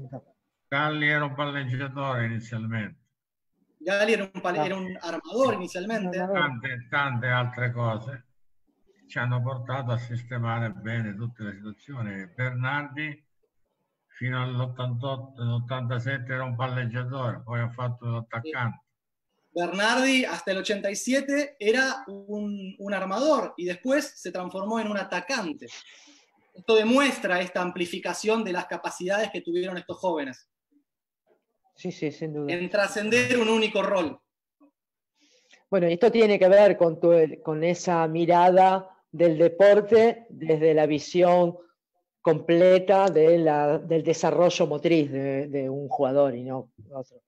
Galli era un palleggiatore inizialmente. Gali era un, pal- era un armador inicialmente. Tante, tante altre cose ci hanno portato a sistemare bene tutte le situazioni. Bernardi fino all'88, all'87 era un palleggiatore, poi ha fatto l'attaccante. Bernardi hasta el 87 era un, un armador y después se transformó en un atacante. Esto demuestra esta amplificación de las capacidades que tuvieron estos jóvenes Sí, sí, sin duda. en trascender un único rol. Bueno, y esto tiene que ver con, tu- con esa mirada del deporte desde la visión completa de la- del desarrollo motriz de, de un jugador y no otro.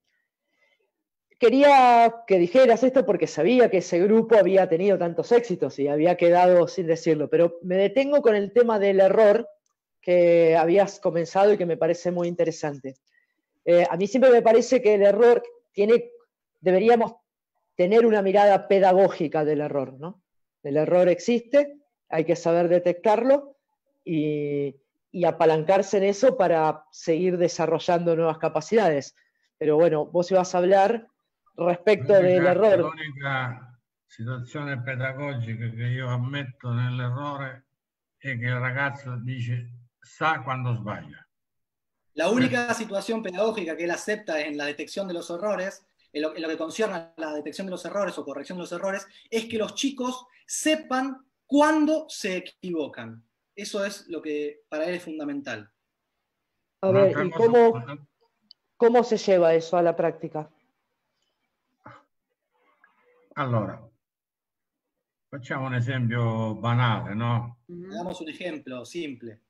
Quería que dijeras esto porque sabía que ese grupo había tenido tantos éxitos y había quedado sin decirlo, pero me detengo con el tema del error que habías comenzado y que me parece muy interesante. Eh, a mí siempre me parece que el error tiene, deberíamos tener una mirada pedagógica del error, ¿no? El error existe, hay que saber detectarlo y, y apalancarse en eso para seguir desarrollando nuevas capacidades. Pero bueno, vos ibas a hablar respecto del L'unica- error. L'unica situazione pedagogica che io ammetto nell'errore è che il ragazzo dice sa quando sbaglia. La única situación pedagógica que él acepta en la detección de los errores, en lo, en lo que concierne a la detección de los errores o corrección de los errores, es que los chicos sepan cuándo se equivocan. Eso es lo que para él es fundamental. A ver, ¿y cómo, cómo se lleva eso a la práctica? Allora, facciamo un esempio banale, no? Ujú. Hagamos un ejemplo simple.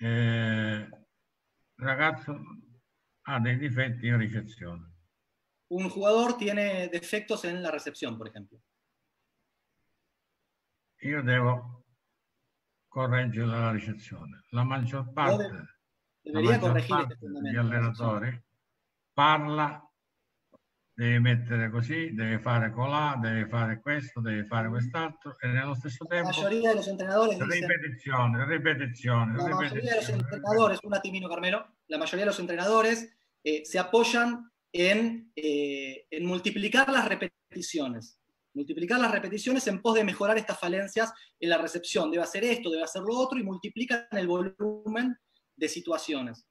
Eh, il ragazzo ha dei difetti in ricezione. Un jugador tiene defectos en la recepción, por ejemplo. Io devo correggere la ricezione. La maggior parte, la Debería maggior parte degli allenatori parla, devi mettere così, devi fare colà, devi fare questo, devi fare quest'altro e nello stesso La tempo mayoría de los entrenadores ripetizione, ripetizione, la mayoría de los entrenadores, un timino Carmelo, la mayoría de los entrenadores eh, se apoyan en, eh, en multiplicar las repeticiones. Multiplicar las repeticiones en pos de mejorar estas falencias en la recepción. Debe hacer esto, debe hacer lo otro y multiplican el volumen de situaciones.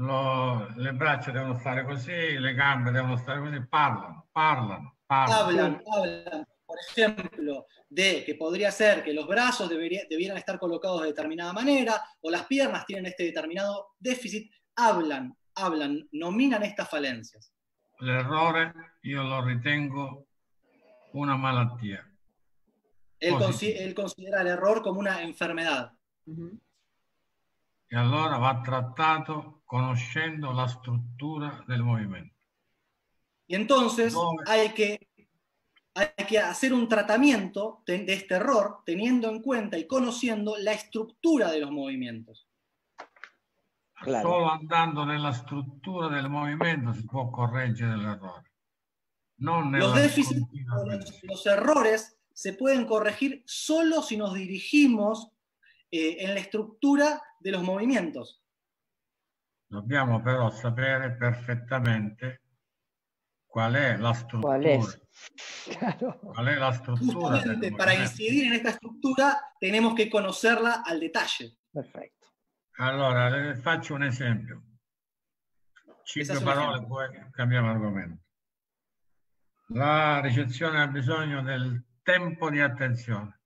Lo- le braccia devono stare così, le gambe devono stare così, parlano, parlano, parlano. hablan, hablan, por ejemplo, de que podría ser que los brazos debería- debieran estar colocados de determinada manera o las piernas tienen este determinado déficit, hablan, hablan, nominan estas falencias. L'errore io lo ritengo una malattia. Él, consi- él considera el error como una enfermedad. Ujú. E allora va trattato conoscendo la struttura del movimento. Y entonces No. hay que, hay que hacer un tratamiento de, de este error teniendo en cuenta y conociendo la estructura de los movimientos. Claro. Solo andando nella struttura del movimento si può correggere l'errore. Los déficits los errores se pueden corregir solo si nos dirigimos eh, en la estructura de los movimientos. Dobbiamo però sapere perfettamente qual è la struttura. ¿Cuál es? Claro. Qual è la struttura Justamente para incidir en esta estructura tenemos que conocerla al detalle. Perfecto. Allora, le faccio un esempio. Cinque parole, esempio. poi cambiamo argomento. La ricezione ha bisogno del tempo di attenzione.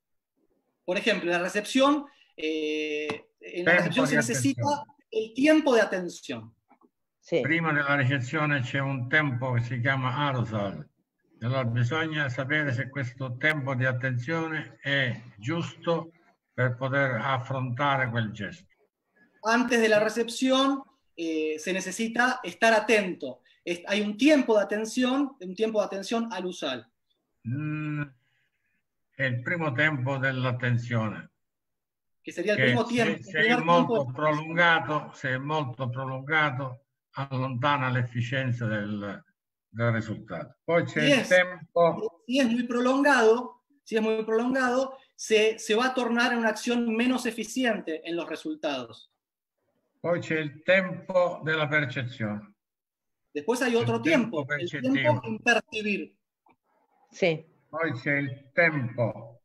Por ejemplo, en la recepción, eh, en la recepción se necesita attenzione. el tiempo de atención. Sí. Prima della ricezione c'è un tempo che si chiama aerosol. Allora bisogna sapere se questo tempo di attenzione è giusto per poter affrontare quel gesto. Antes de la recepción eh, se necesita estar atento. Es- hay un tiempo de atención, un tiempo de atención al usar. Mm, è il primo tempo dell'attenzione. Que sería el che primo se, tiempo. el se è molto tiempo- prolungato, se è molto prolungato, allontana l'efficienza del, del risultato. Poi c'è il Yes. tempo, si es muy prolongado, si es muy prolongado, se, se va a tornar en una acción menos eficiente en los resultados. poi c'è il tempo della percezione. Después hay otro tiempo, tiempo el tiempo en percibir. Sí. Poi c'è il tempo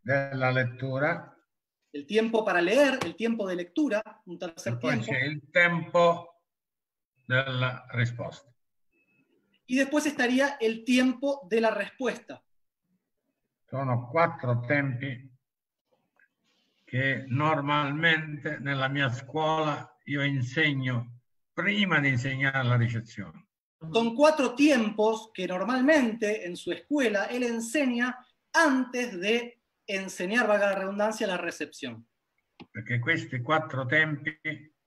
della lettura El tiempo para leer, el tiempo de lectura, un tercer poi tiempo. c'è il tempo della risposta. Y después estaría el tiempo de la respuesta. Sono quattro tempi che normalmente nella mia scuola io insegno prima di insegnare la ricezione. Son cuatro tiempos que normalmente en su escuela él enseña antes de enseñar, valga la redundancia, la recepción. perché questi quattro tempi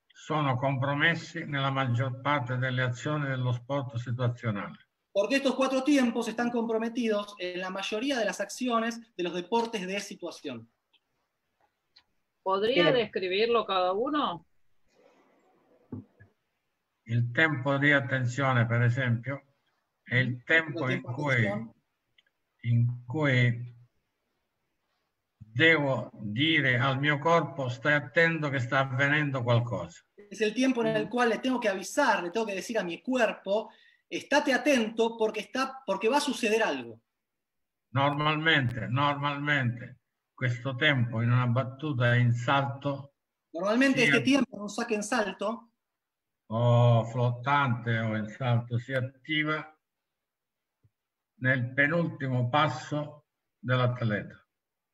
sono compromessi nella maggior parte delle azioni dello sport situazionale. Porque estos cuatro tiempos están comprometidos en la mayoría de las acciones de los deportes de situación. ¿Podría describirlo cada uno? Il tempo di attenzione, per esempio, è il tempo in cui, in cui devo dire al mio corpo stai attento che sta avvenendo qualcosa. Es el tiempo en el cual le tengo que avisar, le tengo que decir a mi cuerpo, estate atento porque, está, porque va a suceder algo. Normalmente, normalmente, questo tempo in una battuta in salto Normalmente Sí, este tiempo en un saque en salto o flottante o in salto si attiva nel penultimo passo dell'atleta.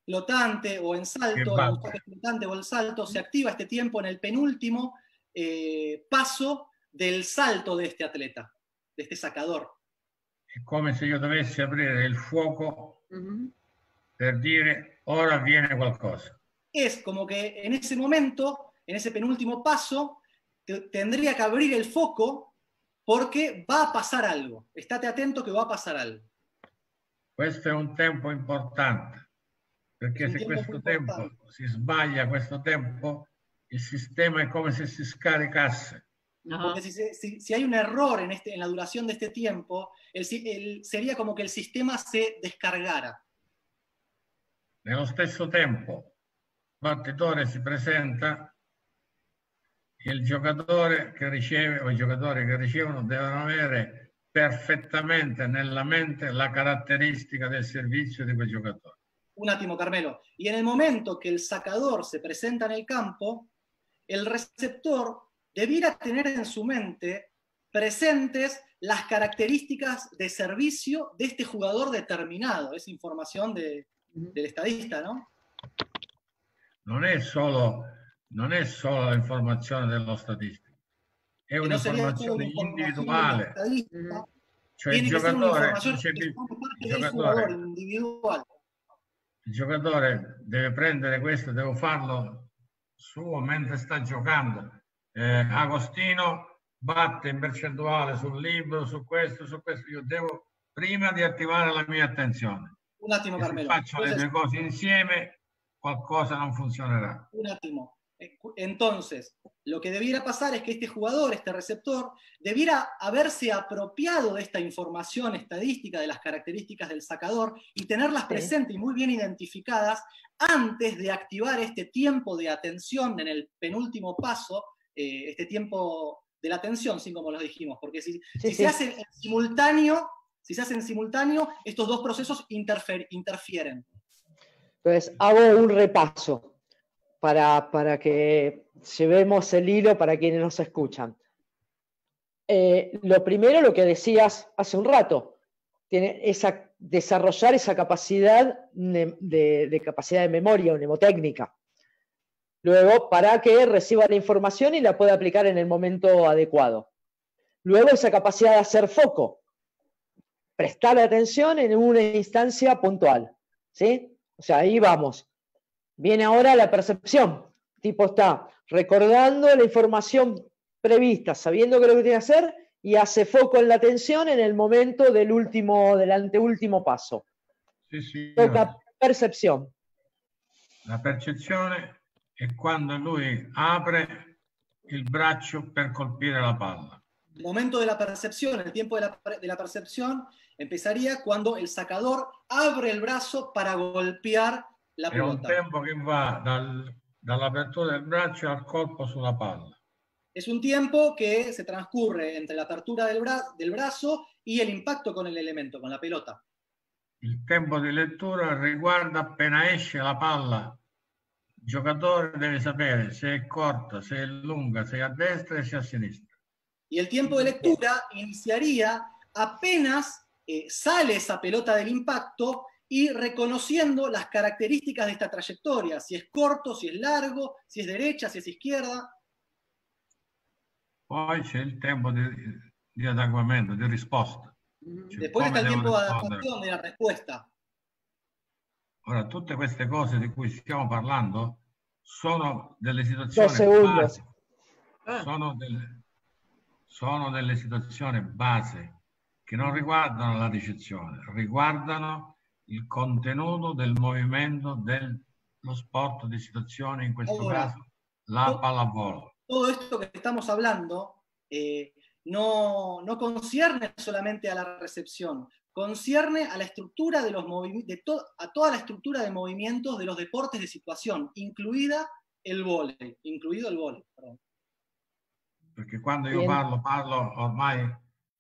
Flotante o en salto, el saque flotante o el salto, se activa este tiempo en el penúltimo eh, paso del salto de este atleta, de este sacador. È come se io dovessi aprire il fuoco Ujú. per dire ora avviene qualcosa. Es como que en ese momento, en ese penúltimo paso, te- tendría que abrir el foco porque va a pasar algo. Estate atento que va a pasar algo. Questo è un tempo importante, perché se tempo questo importante. tempo si sbaglia, questo tempo, il sistema è come se si scaricasse. Porque si, se- si- si hay un error en, este, en la duración de este tiempo, el si- el- sería como que el sistema se descargara. Nello stesso tempo, il battitore si presenta, il giocatore che riceve o i giocatori che ricevono devono avere perfettamente nella mente la caratteristica del servizio di quel giocatore. Un átimo, Carmelo. Y en el momento que el sacador se presenta en el campo, el receptor debiera tener en su mente presentes las características de servicio de este jugador determinado. Es información de, del estadista, ¿no? Non è solo, non è solo l'informazione dello statistico, è un'informazione solo información del individuale. estadista, Cioè il giocatore, información dice il del jugador giocatore, individual. Il giocatore deve prendere questo, deve farlo suo mentre sta giocando. Eh, Agostino batte in percentuale sul libro, su questo, su questo. Io devo prima di attivare la mia attenzione. Un attimo, E se Carmelo. faccio le due cose insieme, qualcosa non funzionerà. un átimo. Entonces, lo que debiera pasar es que este jugador, este receptor, debiera haberse apropiado de esta información estadística, de las características del sacador, y tenerlas Sí. presentes y muy bien identificadas antes de activar este tiempo de atención en el penúltimo paso, eh, este tiempo de la atención, sí, como lo dijimos, porque si, Sí, si sí. se hace en simultáneo, si se hace en simultáneo, estos dos procesos interfieren. Entonces, hago un repaso para, para que llevemos el hilo para quienes nos escuchan. Eh, lo primero, lo que decías hace un rato, tiene esa, desarrollar esa capacidad de capacidad de memoria o mnemotécnica. Luego, para que reciba la información y la pueda aplicar en el momento adecuado. Luego, esa capacidad de hacer foco, prestar atención en una instancia puntual. ¿Sí? O sea, ahí vamos. Viene ahora la percepción. El tipo está recordando la información prevista, sabiendo qué es lo que tiene que hacer y hace foco en la atención en el momento del último, del anteúltimo paso. Sì, sì, Toca percepción. La percezione è quando lui apre il braccio per colpire la palla. El momento de la percepción, el tiempo de la, de la percepción, empezaría cuando el sacador abre el brazo para golpear la È un tempo che va dal- dall'apertura del braccio al colpo sulla palla. Es un tiempo que se transcurre entre la apertura del, bra- del brazo y el impacto con el elemento, con la pelota. Il tempo di lettura riguarda appena esce la palla. Il giocatore deve sapere se è corta, se è lunga, se è a destra e se è a sinistra. Y el tiempo de lectura iniciaría apenas eh, sale esa pelota del impacto y reconociendo las características de esta trayectoria, si es corto, si es largo, si es derecha, si es izquierda. Poi c'è il tempo di, di adeguamento, di risposta. Cioè, Después está el tiempo de adaptación de la respuesta. Ora, tutte queste cose di cui stiamo parlando sono delle situazioni Dos segundos. base, Ah, sono delle, sono delle situazioni base che non riguardano la ricezione, riguardano il contenuto del movimento dello sport di situazione, in questo Ora, caso la pallavolo. todo esto que estamos hablando eh, no, no concierne solamente a la recepción, concierne a la estructura de los de to- a toda la estructura de movimientos de los deportes de situación, incluida el vóley, incluido el vóley. perdón. Perché quando io parlo, parlo ormai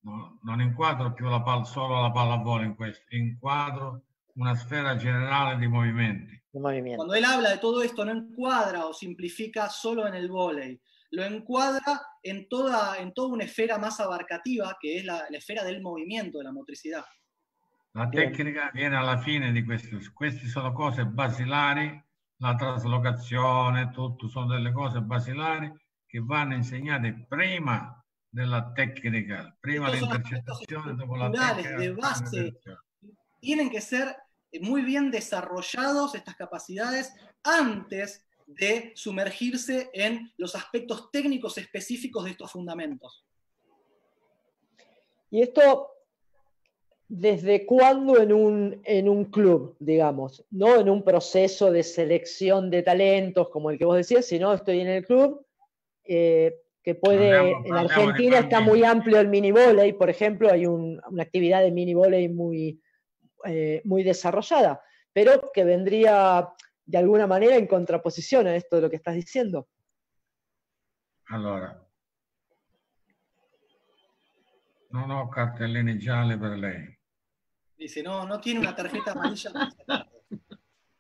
no- non inquadro più la palla, solo la pallavolo in questo, inquadro una sfera generale di movimenti. Cuando él habla de todo esto, no encuadra o simplifica solo en el vóley, lo encuadra en toda, en toda una esfera más abarcativa, que es la, la esfera del movimiento, de la motricidad. La Bien. tecnica viene alla fine di questi, queste sono cose basilari, la traslocazione, tutto sono delle cose basilari che vanno insegnate prima della tecnica, prima l'intercettazione, dopo la tecnica. de base. tienen que ser muy bien desarrollados estas capacidades antes de sumergirse en los aspectos técnicos específicos de estos fundamentos. ¿Y esto desde cuándo en un, en un club, digamos? No en un proceso de selección de talentos como el que vos decías, sino estoy en el club, eh, que puede, en Argentina está muy amplio el mini volley, por ejemplo, hay un- una actividad de mini volley muy, eh, muy desarrollada, pero que vendría de alguna manera en contraposición a esto de lo que estás diciendo. Allora, ho cartellini gialli per lei. Dice, no, no tiene una tarjeta amarilla.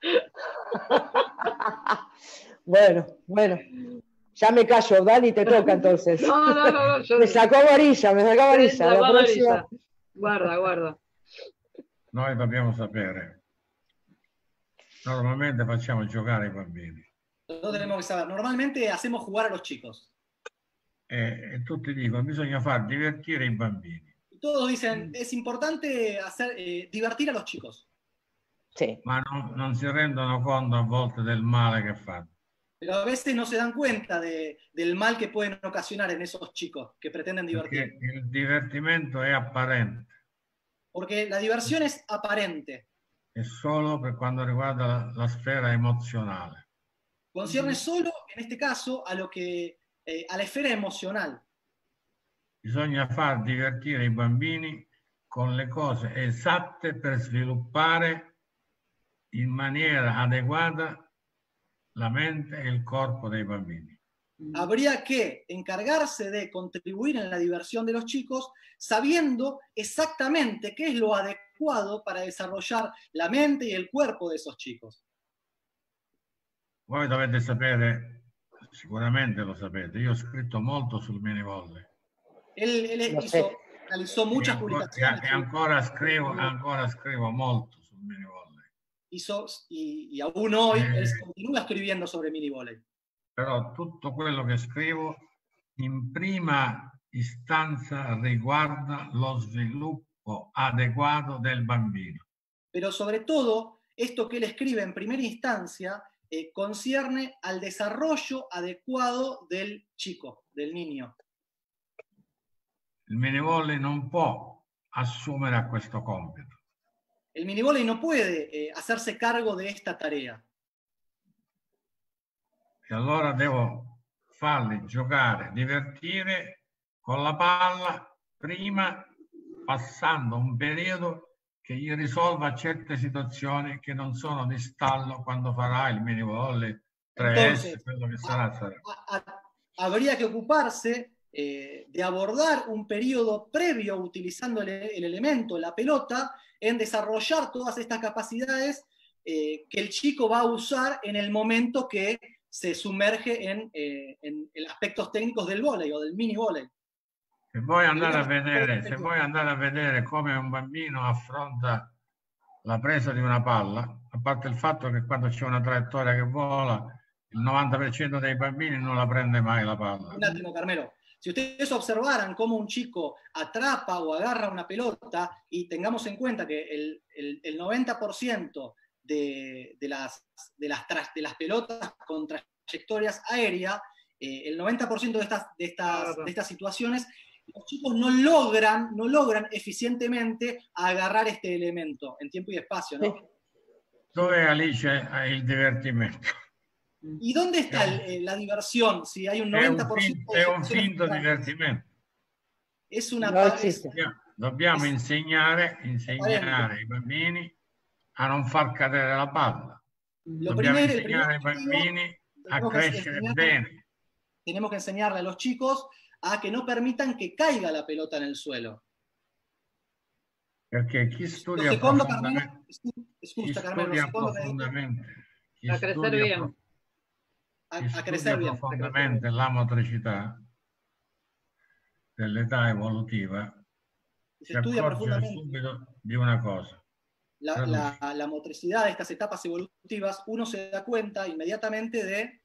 bueno, bueno. Ya me callo, Dani, te toca entonces. No, no, no, no, yo- Me sacó varilla, me sacó varilla. La próxima-. Guarda, guarda. Noi dobbiamo sapere. Normalmente facciamo giocare i bambini. Normalmente hacemos jugar a los chicos. e, e tutti dicono bisogna far divertire i bambini, todos dicen, es importante hacer, eh, divertir a los chicos. Sí. ma non, non si rendono conto a volte del male che fanno. Pero a veces no se dan cuenta de- del mal que pueden ocasionar en esos chicos que pretenden divertir. Perché il divertimento è apparente, Porque la diversión es aparente. è solo per quanto riguarda la, la sfera emozionale. Concierne solo, en este caso, a lo que eh, a la esfera emocional. Bisogna far divertire i bambini con le cose esatte per sviluppare in maniera adeguata la mente e il corpo dei bambini. Habría que encargarse de contribuir en la diversión de los chicos sabiendo exactamente qué es lo adecuado para desarrollar la mente y el cuerpo de esos chicos. Voi dovete sapere, sicuramente lo sapete, io ho scritto molto sul mini volley Él, él hizo, realizó e muchas ancora, publicaciones, e ancora scrivo, ancora scrivo molto sul mini volley. hizo, y, y aún hoy Eh. él continúa escribiendo sobre mini volley. Però tutto quello che scrivo in prima istanza riguarda lo sviluppo adeguato del bambino. Pero sobre todo, esto que él escribe en primera instancia eh, concierne al desarrollo adecuado del chico, del niño. Il mini volley non può assumere a questo compito. El mini volley no puede eh, hacerse cargo de esta tarea. E allora devo farli giocare, divertire con la palla prima passando un periodo che gli risolva certe situazioni che non sono di stallo quando farà il mini volley 3S, Entonces, quello che sarà, habría que ocuparse eh, de abordar un periodo previo utilizando el, el elemento, la pelota, en desarrollar todas estas capacidades eh, que el chico va a usar en el momento que se sumerge en, eh, en- en aspectos técnicos del vóley o del mini vóley. Se vuoi andare a vedere, se vuoi andare a vedere come un bambino affronta la presa di una palla, a parte il fatto che quando c'è una traiettoria che vola, il 90% dei bambini non la prende mai la palla. Un átimo, Carmelo. Si ustedes observaran cómo un chico atrapa o agarra una pelota y tengamos en cuenta que el, el- el 90% de, de las, de, las tras- de las pelotas con trayectorias aéreas, eh, el 90% de estas, de, estas, de estas situaciones, los chicos no logran, no logran eficientemente agarrar este elemento en tiempo y espacio. ¿no? Alice ha il divertimento? ¿Y dónde está el- eh, la diversión si hay un È un, 90% fin- de è un finto divertimento. Es una No pa- existe. Dobbiamo- Dobbiamo insegnare, insegnare ai bambini a non far cadere la palla. Lo Dobbiamo primero, insegnare ai bambini a crescere bene. tenemos que enseñarle a los chicos a que no permitan que caiga la pelota en el suelo. Perché chi studia secondo, profondamente, Carmelo, scusa, Carmelo, secondo chi A bien. pro- a, a crecer bien. profondamente la motricità dell'età evolutiva Se si estudia accorge profundamente subito di una cosa. La, la- la motricidad de estas etapas evolutivas, uno se da cuenta inmediatamente de,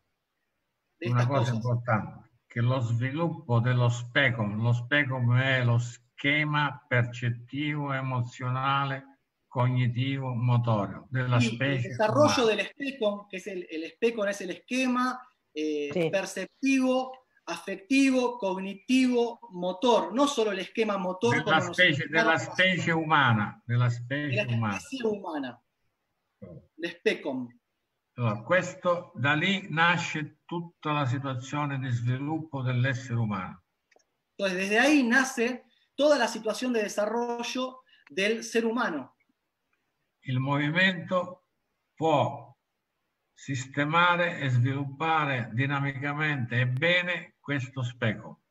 de Una estas cosa cosas. importante, che lo sviluppo dello specum, lo specum è lo schema percettivo, emozionale, cognitivo, motorio della Y el desarrollo umana. del especon, que es el, el especon es el esquema eh, Sí. perceptivo, afectivo, cognitivo, motor, no solo el esquema motor della como nos specie, della enseñaron specie umana, della de specie la umana. especie humana, el especon. Allora, questo, da lì nasce tutta la situazione di sviluppo dell'essere umano. Entonces, desde ahí nace toda la situación de desarrollo del ser humano. Il movimento può sistemare e sviluppare dinamicamente e bene questo speco.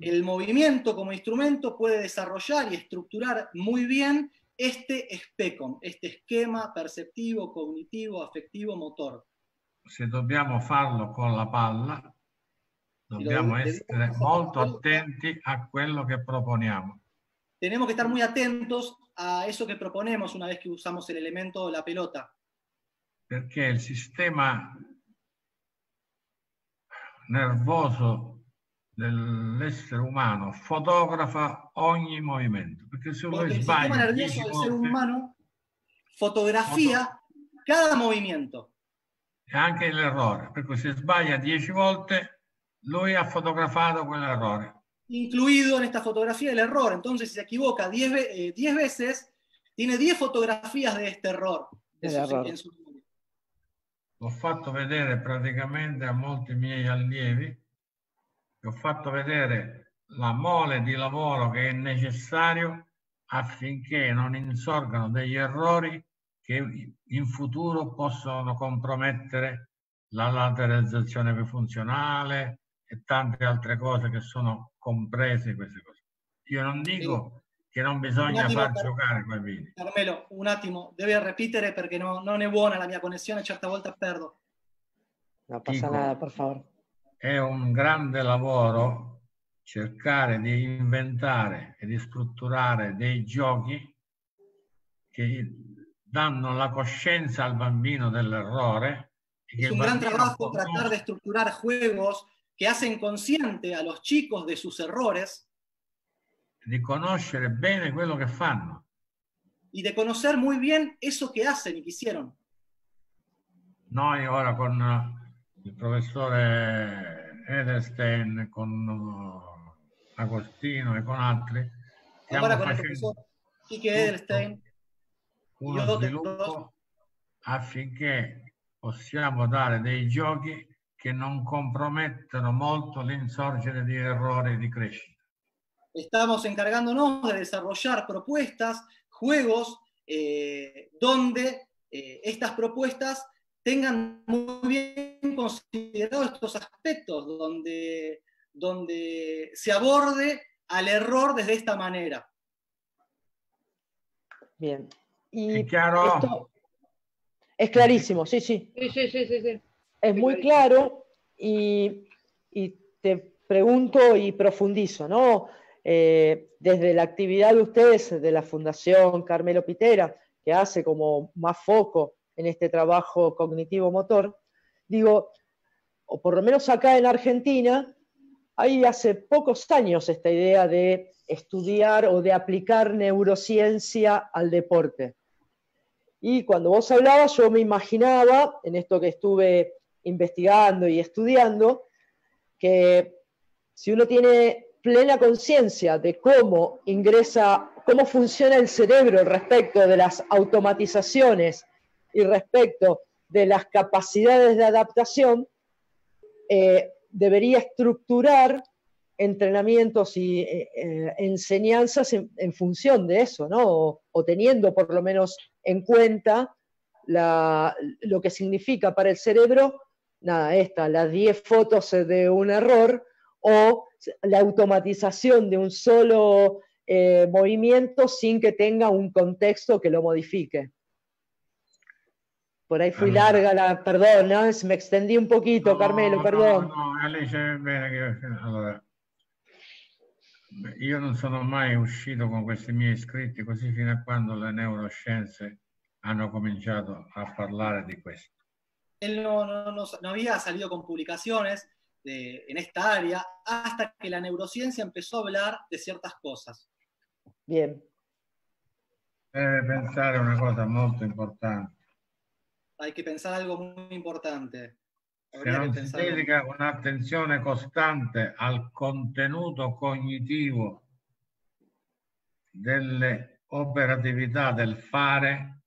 El movimiento como instrumento puede desarrollar y estructurar muy bien este especon, este esquema perceptivo, cognitivo, afectivo, motor. Se dobbiamo farlo con la palla, Dobbiamo essere molto attenti a quello che proponiamo. Tenemos que estar muy atentos a eso que proponemos una vez que usamos el elemento de la pelota. Perché il sistema nervoso dell'essere umano fotografa ogni movimento. Perché se Porque el sistema sbaglia nervioso 10 del ser volte, humano fotografía cada movimiento. e anche l'errore. Per cui se sbaglia 10 volte, lui ha fotografato quell'errore. incluido en esta fotografía el error. Entonces, si se equivoca 10 ve- eh, 10 veces, tiene 10 fotografías de este error. de Del su- error. en su. L'ho fatto vedere praticamente a molti miei allievi, ho fatto vedere la mole di lavoro che è necessario affinché non insorgano degli errori che in futuro possono compromettere la lateralizzazione funzionale e tante altre cose che sono comprese queste cose. Io non dico che non bisogna Un attimo, far Car- giocare quei bambini. Carmelo, un attimo, deve ripetere perché no, non è buona la mia connessione, certe volte perdo. No pasa Dico. nada, por favor. è un grande lavoro cercare di inventare e di strutturare dei giochi che danno la coscienza al bambino dell'errore e che Es il un gran trabajo tratar de estructurar juegos que hacen consciente a los chicos de sus errores di conoscere bene quello che fanno. y de conocer muy bien eso que hacen y que hicieron. Noi ora con eh, il professore Edelstein, con eh, Agostino e con altri, stiamo con facendo profesor Ike Edelstein, uno Io- sviluppo affinché possiamo dare dei giochi che non compromettono molto l'insorgere di errori di crescita. Estamos encargándonos de desarrollar propuestas, juegos, eh, donde eh, estas propuestas tengan muy bien considerados estos aspectos, donde, donde se aborde al error desde esta manera. Bien. Y ¿Es claro? esto es clarísimo, sí, sí. Sí, sí, sí, sí, sí. Es muy clarísimo. claro y, y te pregunto y profundizo, ¿no? Eh, desde la actividad de ustedes, de la Fundación Carmelo Pitera, que hace como más foco en este trabajo cognitivo-motor, digo, o por lo menos acá en Argentina, hay hace pocos años esta idea de estudiar o de aplicar neurociencia al deporte. Y cuando vos hablabas, yo me imaginaba, en esto que estuve investigando y estudiando, que si uno tiene plena conciencia de cómo ingresa, cómo funciona el cerebro respecto de las automatizaciones y respecto de las capacidades de adaptación, eh, debería estructurar entrenamientos y eh, eh, enseñanzas en, función de eso, ¿no? O, teniendo por lo menos en cuenta lo que significa para el cerebro, nada, esta, las 10 fotos de un error o la automatización de un solo eh, movimiento sin que tenga un contexto que lo modifique. Por ahí fui Allora. larga, la, perdón, ¿no? me extendí un poquito, No, Carmelo, no, perdón. No, Alice, bene che... Allora, beh, io non sono mai uscito con questi miei scritti così fino a quando le neuroscienze hanno cominciato a parlare di questo. Él no, no- no- no había salido con publicaciones de- en esta área hasta que la neurociencia empezó a hablar de ciertas cosas. Bien, Deve pensare una cosa molto importante. Hay que pensar algo muy importante. Se Habría que non si dedica un'attenzione costante al contenuto cognitivo delle operatività del fare,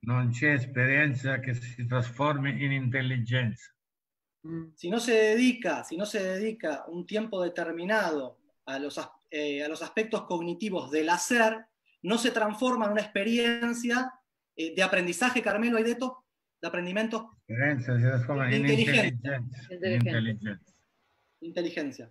non c'è esperienza che si trasformi in intelligenza. Mm. si no se dedica, si no se dedica un tiempo determinado a los, eh, a los aspectos cognitivos del hacer, no se transforma en una experiencia eh, de aprendizaje, Carmelo, ¿hay de esto? ¿De aprendimiento? Esperienza si trasforma in Intelligenza. intelligenza. in Intelligenza. intelligenza. Inteligencia.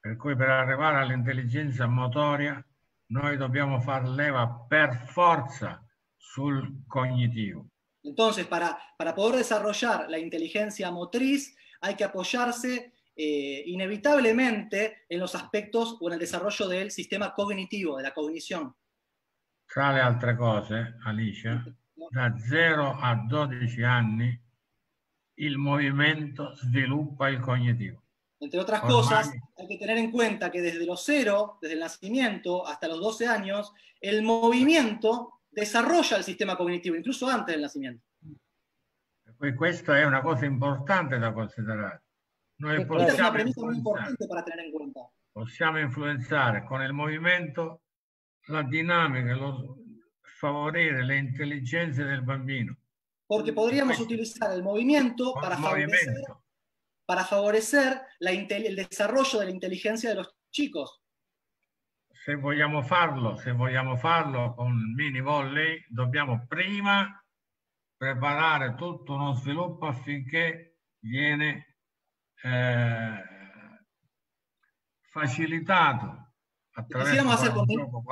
Per cui per arrivare all'intelligenza motoria noi dobbiamo far leva per forza sul cognitivo. Entonces, para, para poder desarrollar la inteligencia motriz, hay que apoyarse eh, inevitablemente en los aspectos o en el desarrollo del sistema cognitivo, de la cognición. Tra le altre cose, Alicia, da 0 a 12 anni il movimento sviluppa il cognitivo. Entre otras Ormai- cosas, hay que tener en cuenta que desde los cero, desde el nacimiento hasta los 12 años, el movimiento desarrolla el sistema cognitivo, incluso antes del nacimiento. E questa è una cosa importante da considerare. Noi Esta Esta es una possiamo premisa muy influenzare, importante para tener en cuenta. possiamo influenzare con il movimento la dinamica, lo, favorire le intelligenze del bambino. Porque podríamos Questo. utilizar el movimiento Con para il favorecer, movimento. para favorecer la el desarrollo de la inteligencia de los chicos. Se vogliamo farlo, se vogliamo farlo con il mini volley, dobbiamo prima preparare tutto uno sviluppo affinché viene eh, facilitato attraverso hacer con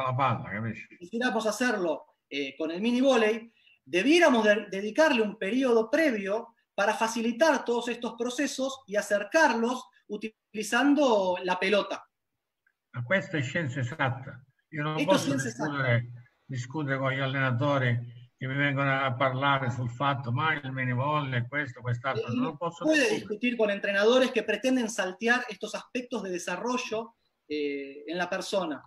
la palla, capisci? quisiéramos hacerlo eh, con el mini volley, debiéramos de- dedicarle un periodo previo para facilitar todos estos procesos y acercarlos utilizando la pelota. Ma questa è scienza esatta. Io non è posso discutere, discutere con gli allenatori che mi vengono a parlare sul fatto, ma il mini volley, questo, quest'altro, Eh, non posso Puede discutere. discutir con entrenadores que pretenden saltear estos aspectos de desarrollo eh, en la persona,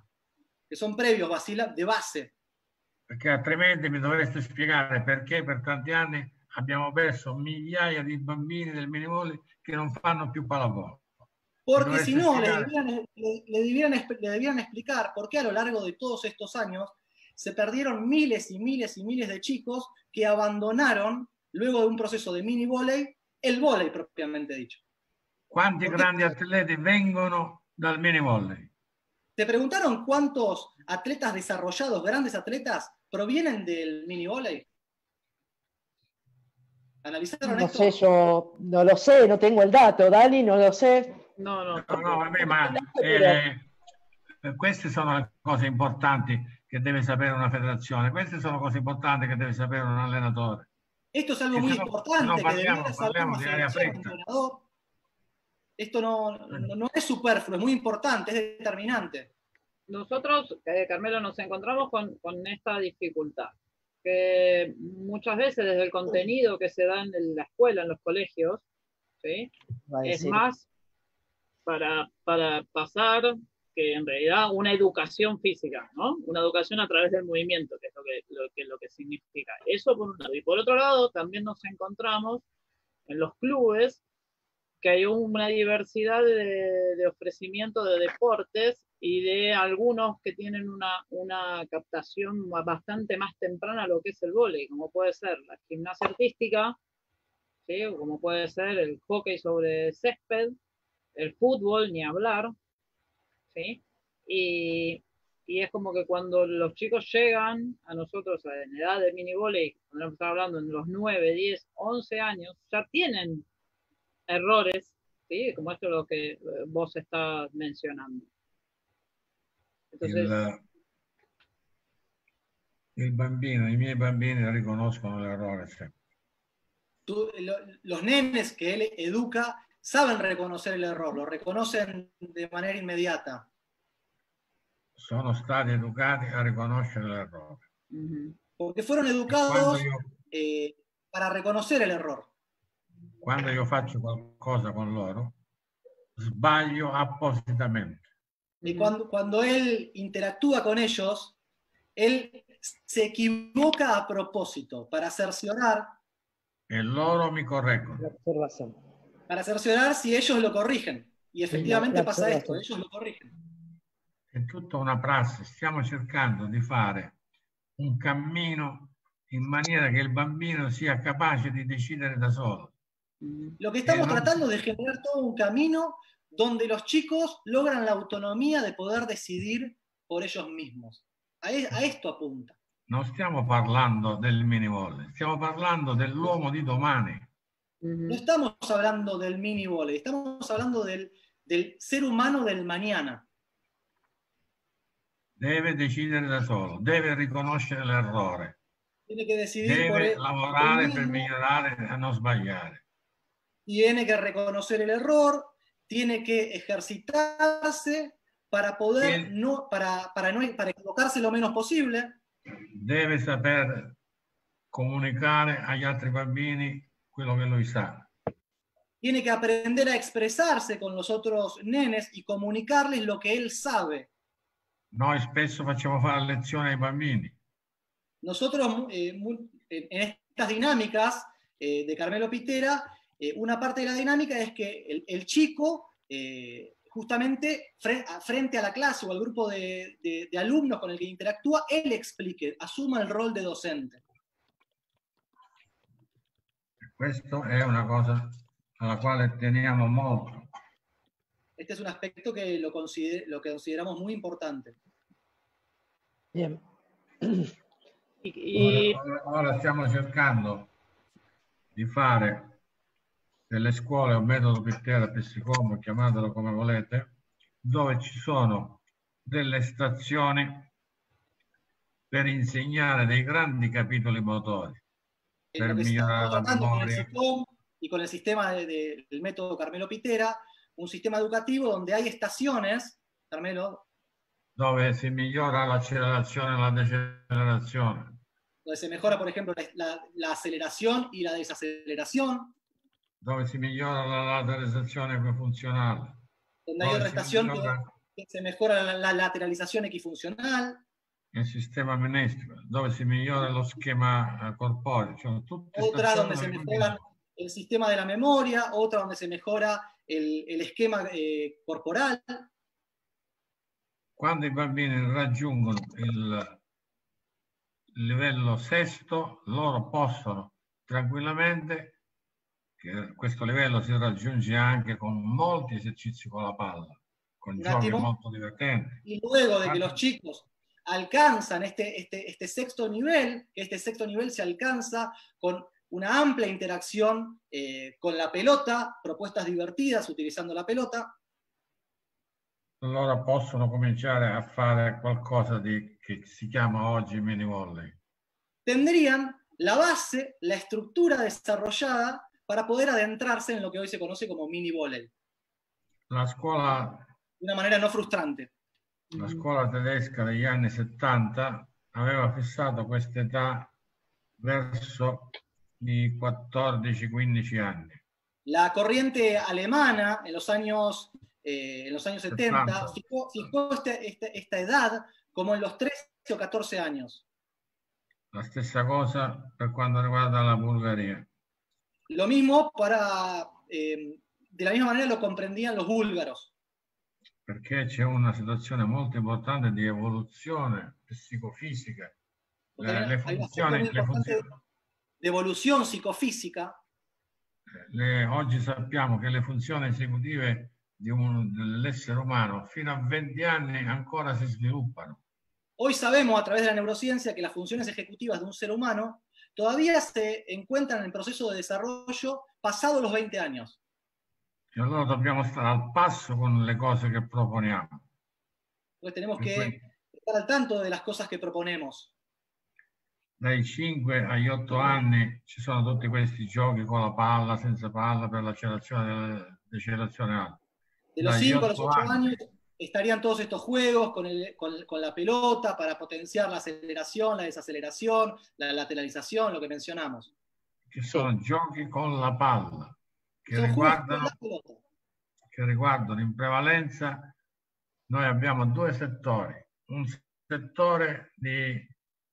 que son previos, vacila- de base. perché altrimenti mi dovreste spiegare perché per tanti anni abbiamo perso migliaia di bambini del mini volley che non fanno più pallavolo. Porque si no, le debieran, le- le debieran esp- le debieran explicar por qué a lo largo de todos estos años se perdieron miles y miles y miles de chicos que abandonaron, luego de un proceso de mini volley, el volley propiamente dicho. Perché- grandi atleti vengono dal mini volley? ¿Te preguntaron cuántos atletas desarrollados, grandes atletas, provienen del mini volley? ¿Analizaron No esto? sé, yo no lo sé, no tengo el dato, Dani, no lo sé. No, no. No, no, vabbè, ma Però- eh, queste sono le cose importanti che deve sapere una federazione, queste sono cose importanti che deve sapere un allenatore. Esto es algo muy no- importante no que parliamo- saber parliamo di fritta. entrenador. Esto no, es superfluo, es muy importante, es determinante. Nosotros, eh, Carmelo, nos encontramos con, con esta dificultad, que muchas veces desde el contenido que se da en la escuela, en los colegios, es más para, para pasar que en realidad una educación física, ¿no? Una educación a través del movimiento, que es lo que, lo que, lo que significa. Eso por un lado. Y por otro lado, también nos encontramos en los clubes que hay una diversidad de, de ofrecimiento de deportes y de algunos que tienen una, una captación bastante más temprana a lo que es el vóley, como puede ser la gimnasia artística, ¿sí? como puede ser el hockey sobre césped, el fútbol, ni hablar, ¿sí? Y, y es como que cuando los chicos llegan a nosotros en edad de mini volley, cuando estamos hablando en los 9, 10, 11 años, ya tienen errores, ¿sí? Como esto es lo que eh, vos estás mencionando. Entonces, Il, il bambino, i miei bambini riconoscono l'errore. Tú- lo- los nenes que él educa saben reconocer el error, lo reconocen de manera inmediata. Sono stati educati a riconoscere l'errore. ujú. Porque fueron educados io, eh, para reconocer el error. quando io faccio qualcosa con loro, sbaglio appositamente. Y cuando, cuando él interactúa con ellos, él se equivoca a propósito para cerciorar, e loro mi correggono. Para cerciorar si ellos lo corrigen. Y efectivamente la pasa esto, observación. ellos lo corrigen. È tutta una prassi, stiamo cercando di fare un cammino in maniera che il bambino sia capace di decidere da solo. Ujú. Lo que estamos Eh, no. tratando de generar todo un camino donde los chicos logran la autonomía de poder decidir por ellos mismos. A, e- a esto apunta. Non stiamo parlando del mini stiamo parlando dell'uomo di domani. No estamos hablando del mini volley, estamos hablando del, del ser humano del mañana. Deve decidere da solo, deve riconoscere l'errore, Tiene que decidir por deve él, lavorare él per migliorare e non sbagliare. tiene que reconocer el error tiene que ejercitarse para poder Bien. no, para, para no para equivocarse lo menos posible, deve saper comunicare agli altri bambini quello che lui sa. tiene que aprender a expresarse con los otros nenes y comunicarles lo que él sabe. Noi spesso facciamo fare lezioni ai bambini, Nosotros, eh, en estas dinámicas eh, de Carmelo Pitera, eh, una parte de la dinámica es que el, el chico, justamente fre- frente a la clase o al grupo de, de- de alumnos con el que interactúa, él explique, asuma el rol de docente. Questo è una cosa alla quale teniamo molto. Este es un aspecto que lo, consider- lo que consideramos muy importante. Bien. Y, y- Ora, ora stiamo cercando di fare delle scuole o metodo Pittera, Pessicombo, chiamatelo come volete, dove ci sono delle stazioni per insegnare dei grandi capitoli motori. Eh, Per lo que estamos tratando con el. SICOM y con el sistema de- de- del método Carmelo Pitera, un sistema educativo donde hay estaciones, Carmelo, dove si migliora l'accelerazione e la decelerazione, donde se mejora, por ejemplo, la, la- aceleración y la desaceleración, dove si migliora la lateralizzazione funzionale, donde hay dove otra estación migliora que se mejora la, la lateralización equifuncional, il sistema mnestico, dove si migliora lo schema eh, corporeo, cioè otra donde se mejora el sistema de la memoria, otra donde se mejora el, el esquema eh, corporal. Quando i bambini raggiungono il livello sesto, loro possono tranquillamente, che questo livello si raggiunge anche con molti esercizi con la palla, con Un giochi molto divertenti. Y luego de que Ah. los chicos alcanzan este, este, este sexto nivel, que este sexto nivel se alcanza con una amplia interacción eh, con la pelota, propuestas divertidas utilizando la pelota, Allora possono cominciare a fare qualcosa di, che si chiama oggi mini volley. tendrían la base, la estructura desarrollada para poder adentrarse en lo que hoy se conoce como mini volley, La scuola, de una manera no frustrante. La scuola tedesca degli anni 70 aveva fissato questa età verso i 14-15 anni. La corriente alemana en los años, eh, en los años 70 Setenta. fijó, fijó este- este- esta edad como en los 13 o 14 años. La stessa cosa per quanto riguarda la Bulgaria. Lo mismo para, eh, de la misma manera lo comprendían los búlgaros, perché c'è una situazione molto importante di evoluzione psicofisica. Le, le funzioni, le funzioni- evolución psicofísica. le- oggi sappiamo che le funzioni esecutive di un- dell'essere umano fino a 20 anni ancora si sviluppano. Hoy sabemos a través de la neurociencia que las funciones ejecutivas de un ser humano todavía se encuentran en proceso de desarrollo pasado los 20 años. E allora dobbiamo stare al passo con le cose che proponiamo. Entonces tenemos que estar al tanto de las cosas que proponemos. dai 5 agli 8 anni ci sono tutti questi giochi con la palla, senza palla, per l'accelerazione e decelerazione alta. De los Dai 5 a los 8 8 anni. años estarían todos estos juegos con, el- con- con la pelota para potenciar la aceleración, la desaceleración, la lateralización, lo que mencionamos. che sono giochi con la palla, che riguardano, che riguardano in prevalenza, noi abbiamo due settori, un settore di,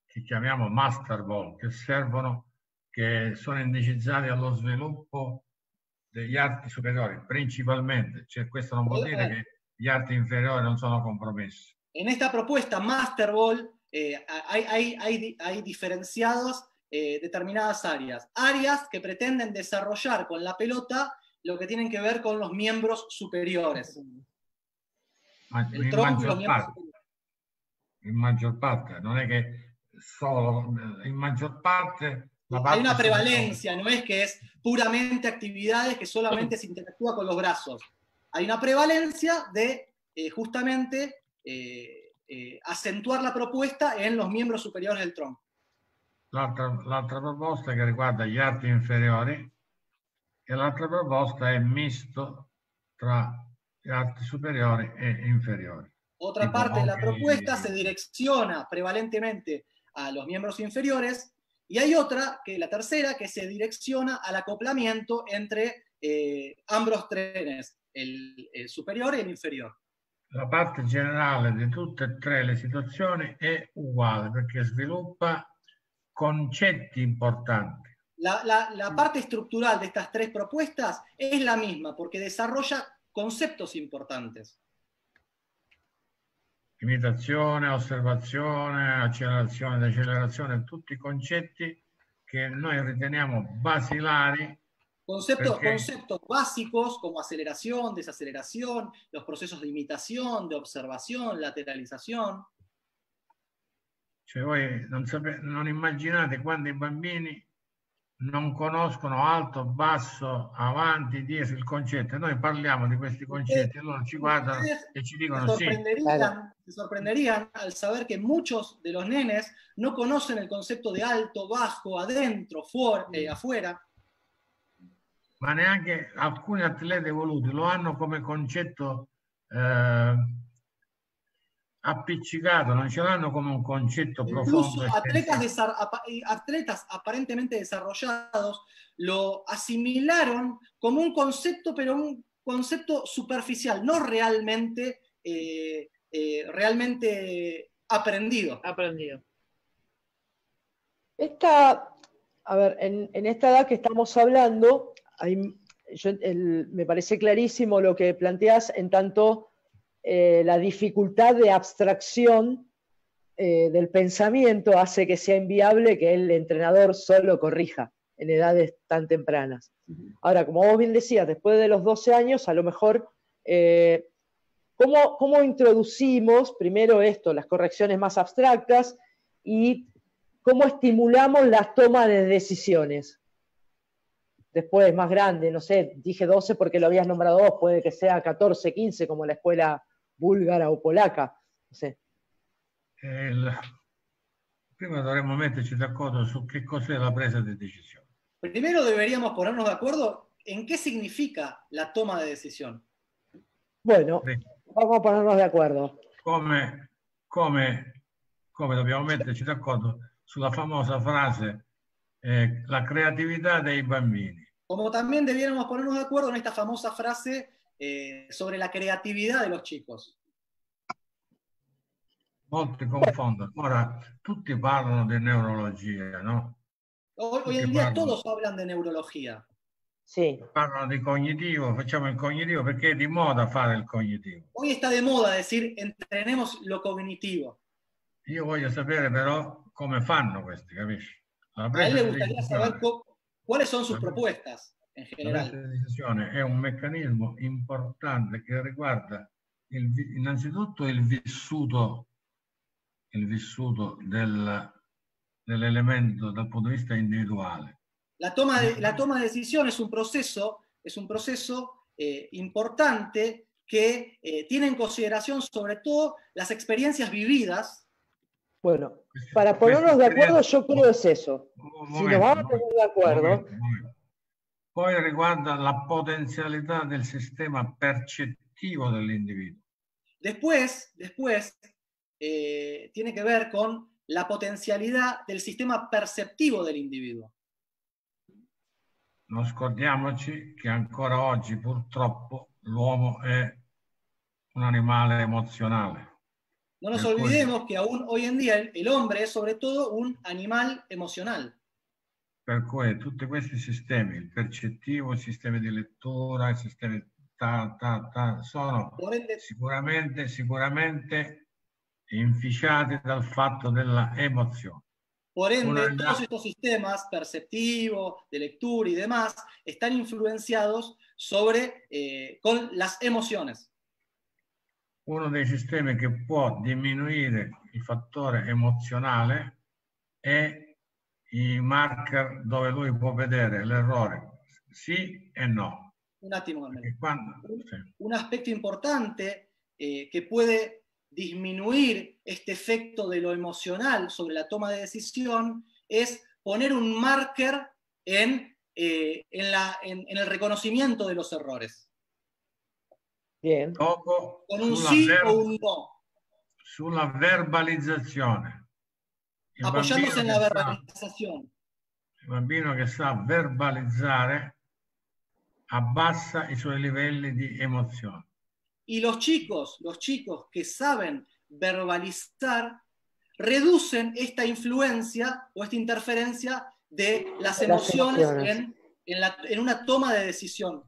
che chiamiamo master ball, che servono, che sono indicizzati allo sviluppo degli arti superiori, principalmente, cioè questo non vuol dire che gli arti inferiori non sono compromessi. En esta propuesta Master Ball eh, hay, hay- hay hay diferenciados eh, determinadas áreas. Áreas que pretenden desarrollar con la pelota lo que tienen que ver con los miembros superiores. Ma El in tronco y los maggior miembros parte, superiores. in maggior parte, non è che solo, in maggior parte Hay una prevalencia, no es que es puramente actividades que solamente se interactúa con los brazos. Hay una prevalencia de eh, justamente eh, eh, acentuar la propuesta en los miembros superiores del tronco. L'altra, l'altra proposta che riguarda gli arti inferiori e l'altra proposta è misto tra arti superiori e inferiori. Otra Tipo, parte de la propuesta se direcciona prevalentemente a los miembros inferiores y hay otra, que la tercera, que se direcciona al acoplamiento entre eh, ambos trenes, el, el superior e il inferior. La parte generale di tutte e tre le situazioni è uguale perché sviluppa concetti importanti. La, la- la parte estructural de estas tres propuestas es la misma porque desarrolla conceptos importantes. Imitazione, osservazione, accelerazione, decelerazione, tutti concetti che noi riteniamo basilari conceptos básicos como aceleración, desaceleración, los procesos de imitación, de observación, lateralización. Cioè voi non, sape- non immaginate quando i bambini non conoscono alto, basso, avanti, dietro il concetto. Noi parliamo di questi concetti e loro ci guardano Ustedes e ci dicono sì. sorprenderían, Claro. se sorprenderían al saber que muchos de los nenes no conocen el concepto de alto, bajo, adentro, fuor- eh, afuera. ma neanche alcuni atleti evoluti lo hanno come concetto eh, appiccicato, non ce l'hanno come un concetto e atletas, apa- eh, atletas aparentemente desarrollados lo asimilaron como un concepto, pero un concepto superficial, no realmente, eh, eh, realmente aprendido. Aprendido. Esta, a ver, en, en esta edad que estamos hablando, hay- yo- el- me parece clarísimo lo que planteas en tanto eh, la dificultad de abstracción eh, del pensamiento hace que sea inviable que el entrenador solo corrija en edades tan tempranas. Ahora, como vos bien decías, después de los 12 años, a lo mejor, eh, ¿cómo, cómo introducimos primero esto, las correcciones más abstractas y cómo estimulamos la toma de decisiones? Después, más grande, no sé, dije 12 porque lo habías nombrado vos, puede que sea 14, 15, como la escuela búlgara o polaca. No sé. E il- Prima dovremmo metterci d'accordo su che cos'è la presa di decisione. Primero deberíamos ponernos de acuerdo en qué significa la toma de decisión. Bueno, Sì. vamos a ponernos de acuerdo. Come, come, come dobbiamo metterci d'accordo sulla famosa frase eh, la creatività dei bambini. Como también debiéramos ponernos de acuerdo en esta famosa frase eh, sobre la creatividad de los chicos. Molti confondono. Ora, tutti parlano di neurologia, no? Hoy, en día bárbaro. todos hablan de neurología. Sí, Parlano di cognitivo, facciamo il cognitivo perché è di moda fare il cognitivo. Hoy está de moda decir entrenemos lo cognitivo. Io voglio sapere però come fanno questi, capisci? A él le gustaría saber cuáles son sus Ajá. Propuestas en la decisione è un meccanismo importante che riguarda il innanzitutto il vissuto, il vissuto del- dell'elemento dal punto di vista individuale. La toma de, la toma de decisión es un proceso, es un proceso eh, importante que eh, tiene en consideración sobre todo las experiencias vividas. bueno, para ponernos de acuerdo yo creo es eso. Un Si nos momento, vamos a poner momento, de acuerdo, momento, momento. Poi riguarda la potenzialità del sistema percettivo dell'individuo. Después, después eh, tiene que ver con la potencialidad del sistema perceptivo del individuo. Non scordiamoci che ancora oggi purtroppo l'uomo è un animale emozionale. No nos olvidemos que aún hoy en día el hombre es sobre todo un animal emocional. Per cui tutti questi sistemi, il percettivo, il sistema di lettura, il sistema ta, ta, ta, sono sicuramente, sicuramente inficiati dal fatto della emozione. por ende, Una- todos estos sistemas perceptivos, de lectura y demás están influenciados sobre eh, con las emociones. Uno dei sistemi che può diminuire il fattore emozionale è i marker dove lui può vedere l'errore, sì e no. Un attimo, un aspecto importante eh, que puede disminuir este efecto de lo emocional sobre la toma de decisión es poner un marker en, eh, en, la- en- en el reconocimiento de los errores. Bien. Dopo, con un sí o un no, sulla verbalizzazione. Il apoyándose en la che sta- verbalización. il bambino che sa verbalizzare abbassa i suoi livelli di emozione. Y los chicos, los chicos que saben verbalizar, reducen esta influencia o esta interferencia de las Las emociones, emociones. En, en la- en una toma de decisión.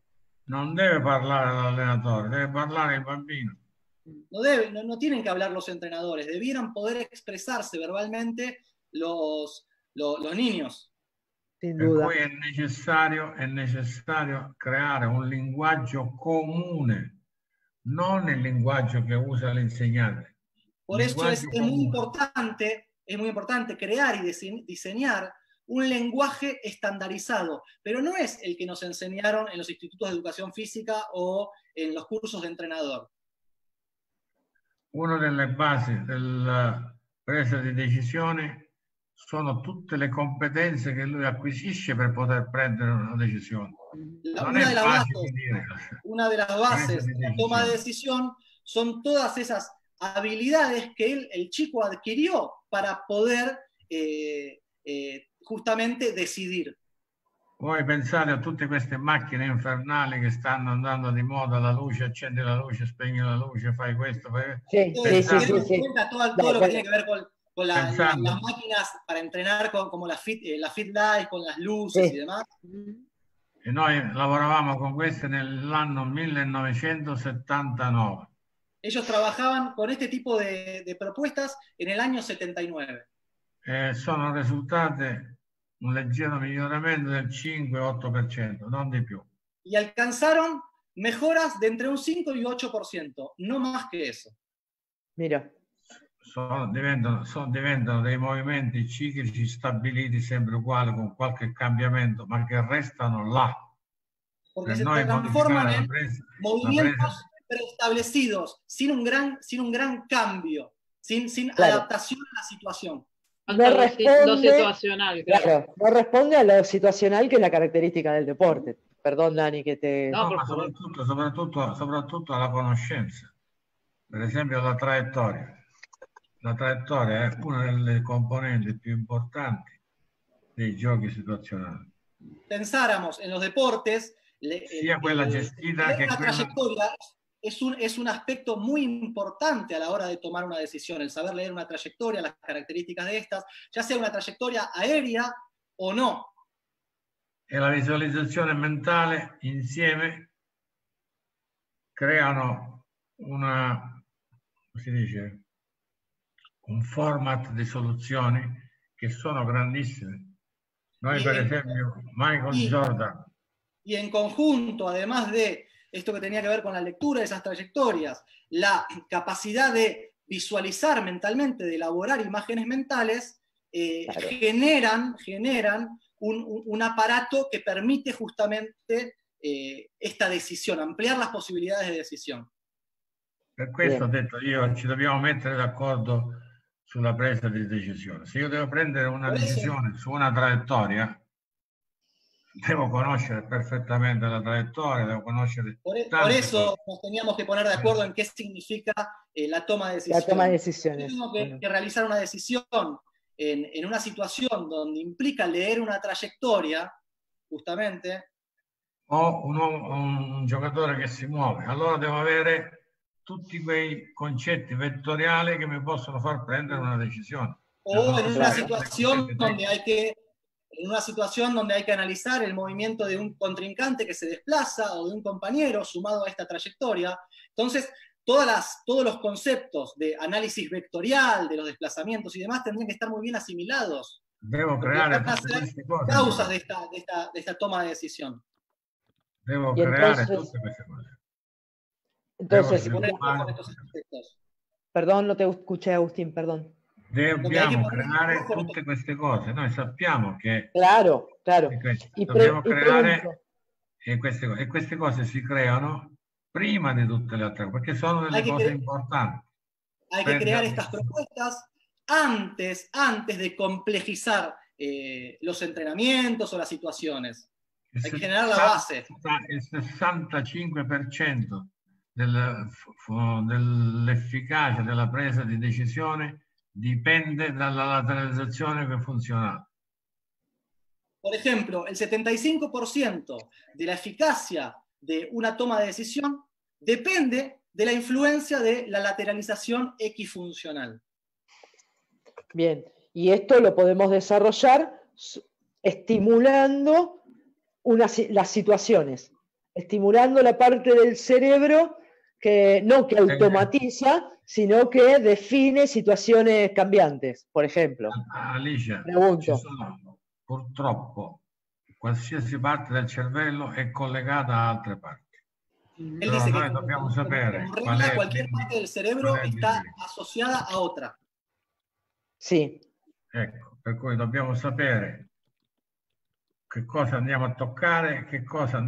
Non deve parlare l'allenatore, deve parlare il bambino. No, deben, no, no tienen que hablar los entrenadores, debieran poder expresarse verbalmente los, lo- los niños. Sin Per duda. cui è necessario, è necessario creare un linguaggio comune, non il linguaggio che usa l'insegnante. Por eso es, muy importante, es muy importante crear y dise- diseñar un lenguaje estandarizado, pero no es el que nos enseñaron en los institutos de educación física o en los cursos de entrenador. Una delle basi della presa di decisione sono tutte le competenze che lui acquisisce per poter prendere una decisione. La- una, de bases, una de las bases de la toma de decisión son todas esas habilidades que él, el chico adquirió para poder eh, eh, justamente decidir. Voi pensate a tutte queste macchine infernali che stanno andando di moda, la luce, accendi la luce, spegni la luce, fai questo, fai... Sí, sí, sí, sí, cuenta todo, todo lo que tiene que ver con, con la- la- las máquinas para entrenar, con, como la Fit, eh, la fit Life, con las luces y demás. E noi lavoravamo con queste nell'anno 1979. Ellos trabajaban con este tipo de, de propuestas en el año 79. e sono risultate un leggero miglioramento del 5-8%, non di più. Y alcanzaron mejoras de entre un 5 y 8%, no más que eso. Mira. Sono, diventano, sono- diventano dei movimenti ciclici stabiliti sempre uguali con qualche cambiamento, ma che restano là. Porque se transforman en presa, movimientos preestablecidos, sin un gran, sin un gran cambio, sin, sin Claro. adaptación a la situación. Lo, si- lo responde- situacional, claro. Claro, no responde a lo situacional que es la característica del deporte. Perdón, Dani, que te... No, No, ma soprattutto, soprattutto, soprattutto alla conoscenza. Per esempio la traiettoria. La traiettoria è una delle componenti più importanti dei giochi situazionali. Pensáramos en los deportes, le- Sia el- quella el- gestita che quella... trayectoria es un, es un aspecto muy importante a la hora de tomar una decisión, el saber leer una trayectoria, las características de estas, ya sea una trayectoria aérea o no. e la visualizzazione mentale insieme creano una, come si dice, un format di soluzioni che sono grandissime. Noi per Sì. esempio, Michael Sì. Jordan, Y en conjunto, además de esto que tenía que ver con la lectura de esas trayectorias, la capacidad de visualizar mentalmente, de elaborar imágenes mentales, eh, Claro. generan, generan un, un- un aparato que permite justamente eh, esta decisión, ampliar las posibilidades de decisión. per questo ho Bene. detto io ci dobbiamo mettere d'accordo sulla presa di decisione. Se io devo prendere una decisione su una traiettoria, devo conoscere perfettamente la traiettoria, devo conoscere Por, e- por eso nos teníamos que poner de acuerdo en qué significa eh, la toma de La decisión. toma de decisiones. tengo que, Bueno. que realizar una decisión en, en una situación donde implica leer una trayectoria, justamente, o un, un giocatore che si muove, allora devo avere tutti quei concetti vettoriali che mi possono far prendere una decisione. o en una situación donde hay que en una situación donde hay que analizar el movimiento de un contrincante que se desplaza o de un compañero sumado a esta trayectoria. Entonces, todas las, todos los conceptos de análisis vectorial, de los desplazamientos y demás tendrían que estar muy bien asimilados. Queste cose. causas de esta, de esta, de esta toma de decisión. Entonces-. Entonces, Sí, Poner ojo con estos aspectos. perdón, no te escuché, Agustín, perdón. Dobbiamo creare tutte queste cose. Noi sappiamo che Claro, claro. pre- dobbiamo creare e queste, e queste cose si creano prima di tutte le altre cose, perché sono delle che cose cre- importanti. Hay que Prenda- crear estas propuestas antes, antes de complejizar eh, los entrenamientos o las situaciones. Hay que generare la 60 base. Il 65% del- dell'efficacia della presa di decisione dipende dalla lateralizzazione che funziona. Por ejemplo, el 75% de la eficacia de una toma de decisión depende de la influencia de la lateralización equifuncional. Bien, y esto lo podemos desarrollar estimulando una las situaciones, estimulando la parte del cerebro que no que automatiza, sino que define situaciones cambiantes, por ejemplo. Alice, Pregunto. ci sono, purtroppo qualsiasi parte del cervello è collegata a altre parti. Él Pero dice que dobbiamo sapere regla, qual è, cualquier parte del cerebro está asociada a otra. Sí, Ecco, per cui dobbiamo sapere che cosa andiamo a toccare, che cosa,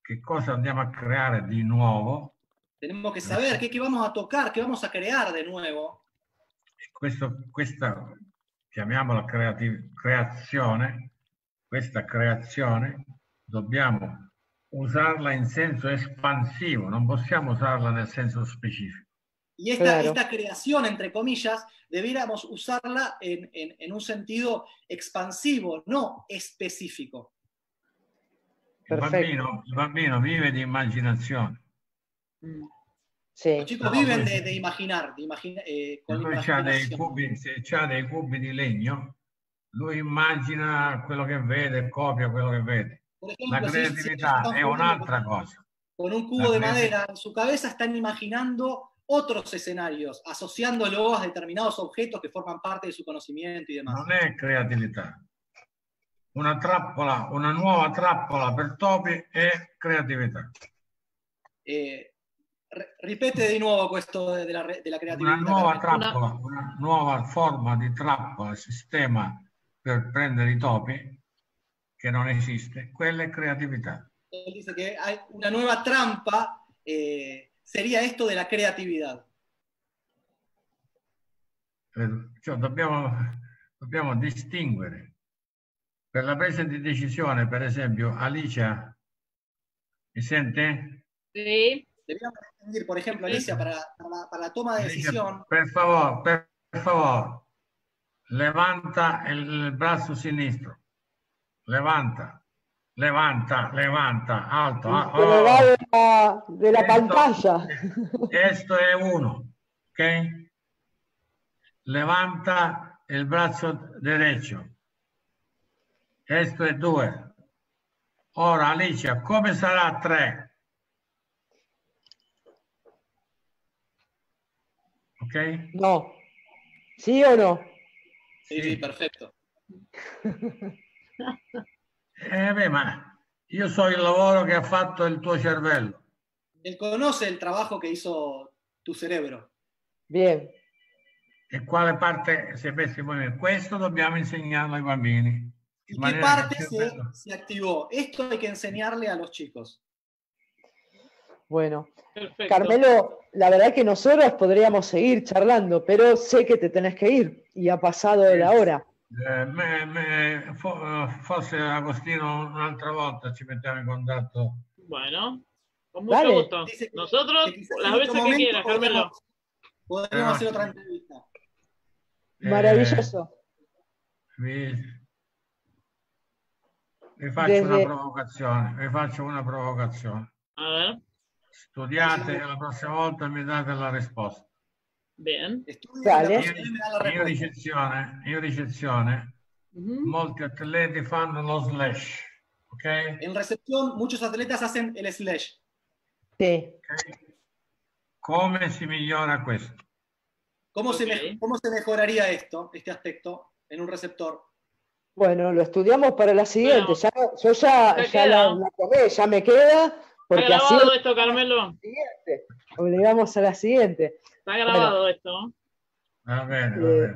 che cosa andiamo a creare di nuovo. Tenemos que saber qué, qué vamos a tocar, qué vamos a crear de nuevo. Questo, questa, chiamiamola creati- creazione, questa creazione dobbiamo usarla in senso espansivo, non possiamo usarla nel senso specifico. Y esta, Claro. esta creación, entre comillas, debiéramos usarla en, en- en un sentido expansivo, no específico. Il Perfetto. bambino, il bambino vive di immaginazione. Mm. sí. Los chicos No, viven de, de imaginar, de imagina- eh, Se con lui ha dei cubi, se ha dei cubi di legno, lui immagina quello che vede, copia quello che vede. La ejemplo, si- si están è jugando un'altra cosa. con un cubo La de madera en su cabeza, están imaginando otros escenarios, asociándolo a determinados objetos que forman parte de su conocimiento y demás. Non è creatività. Una trappola, una nuova trappola per topi è creatività. Eh, ripete de nuevo questo de, de la, re- de la Una nuova trappola, una nuova forma di trappola, sistema per prendere i topi, che non esiste, quella è creatività. Dice que hay una nueva trampa, eh, sería esto de la creatividad. Cioè, dobbiamo, dobbiamo distinguere. Per la presa di decisione, per esempio, Alicia, mi sente? Sí, Deberíamos distinguir, por ejemplo, Alicia, para, para la, para la toma de decisión, per favore, per, per favore, levanta il, il braccio sinistro. Levanta, levanta, levanta, alto. ah, Se me va oh. de la, de la Esto- pantalla. Esto è uno, ok? Levanta il braccio derecho. Questo è due. Ora Alicia, come sarà tre? Ok? No. ¿Sí o no? sí, sí, perfecto. Eh, beh, ma io so il lavoro che ha fatto il tuo cervello. Él conoce el trabajo que hizo tu cerebro. Bien, E quale parte in movimento? Questo dobbiamo insegnarlo ai bambini. ¿Y In qué parte se, se activó? Esto hay que enseñarle a los chicos. Bueno. perfecto. Carmelo, la verdad que nosotros podríamos seguir charlando, pero sé que te tenés que ir y ha pasado la hora. Eh, me- me- fo- eh, forse Agostino un'altra volta ci mettiamo in contatto. Bueno, con mucho Dale. gusto. Nosotros, las veces que quieras, Carmelo. podríamos- hacer sí. otra entrevista. Eh, Maravilloso. vi, vi faccio Desde- una provocazione, vi faccio una provocazione. A ver, Studiate e la prossima volta mi date la risposta. In, da la in respuesta. ricezione, in ricezione Ujú. molti atleti fanno lo slash, ok? En recepción, muchos atletas hacen el slash. Sí. Ok? Come si migliora questo? ¿Cómo, se, Ok. me- ¿Cómo se mejoraría esto, este aspecto, en un receptor? Bueno, lo estudiamos para la siguiente. Bueno, ya, yo ya, ya la, la tomé, ya me queda, Está así grabado esto, Carmelo. siguiente. Obligamos a la siguiente. Está grabado esto. Eh.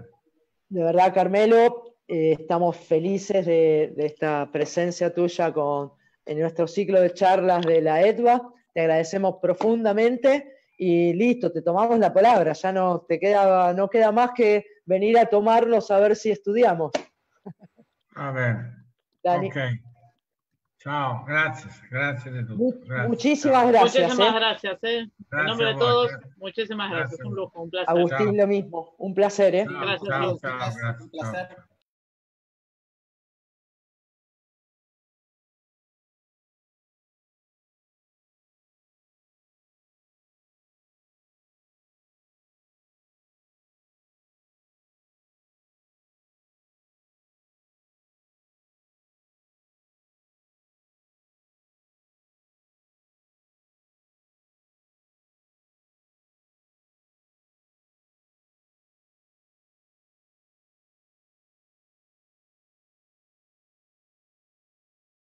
De verdad, Carmelo, eh, estamos felices de, de esta presencia tuya con, en nuestro ciclo de charlas de la ETVA. Te agradecemos profundamente y listo, te tomamos la palabra. Ya no te queda, no queda más que venir a tomarnos a ver si estudiamos. Va bene. Dani. Ok. Grazie, grazie di tutto. Mu- Grazie. muchísimas gracias. Muchísimas ¿eh? gracias, ¿eh? En Gracias nombre de todos, gracias. muchísimas gracias. Gracias. Un lujo, un placer. Agustín, Chao. lo mismo. Un placer, ¿eh? Ciao, tutti. ciao, grazie, Un placer.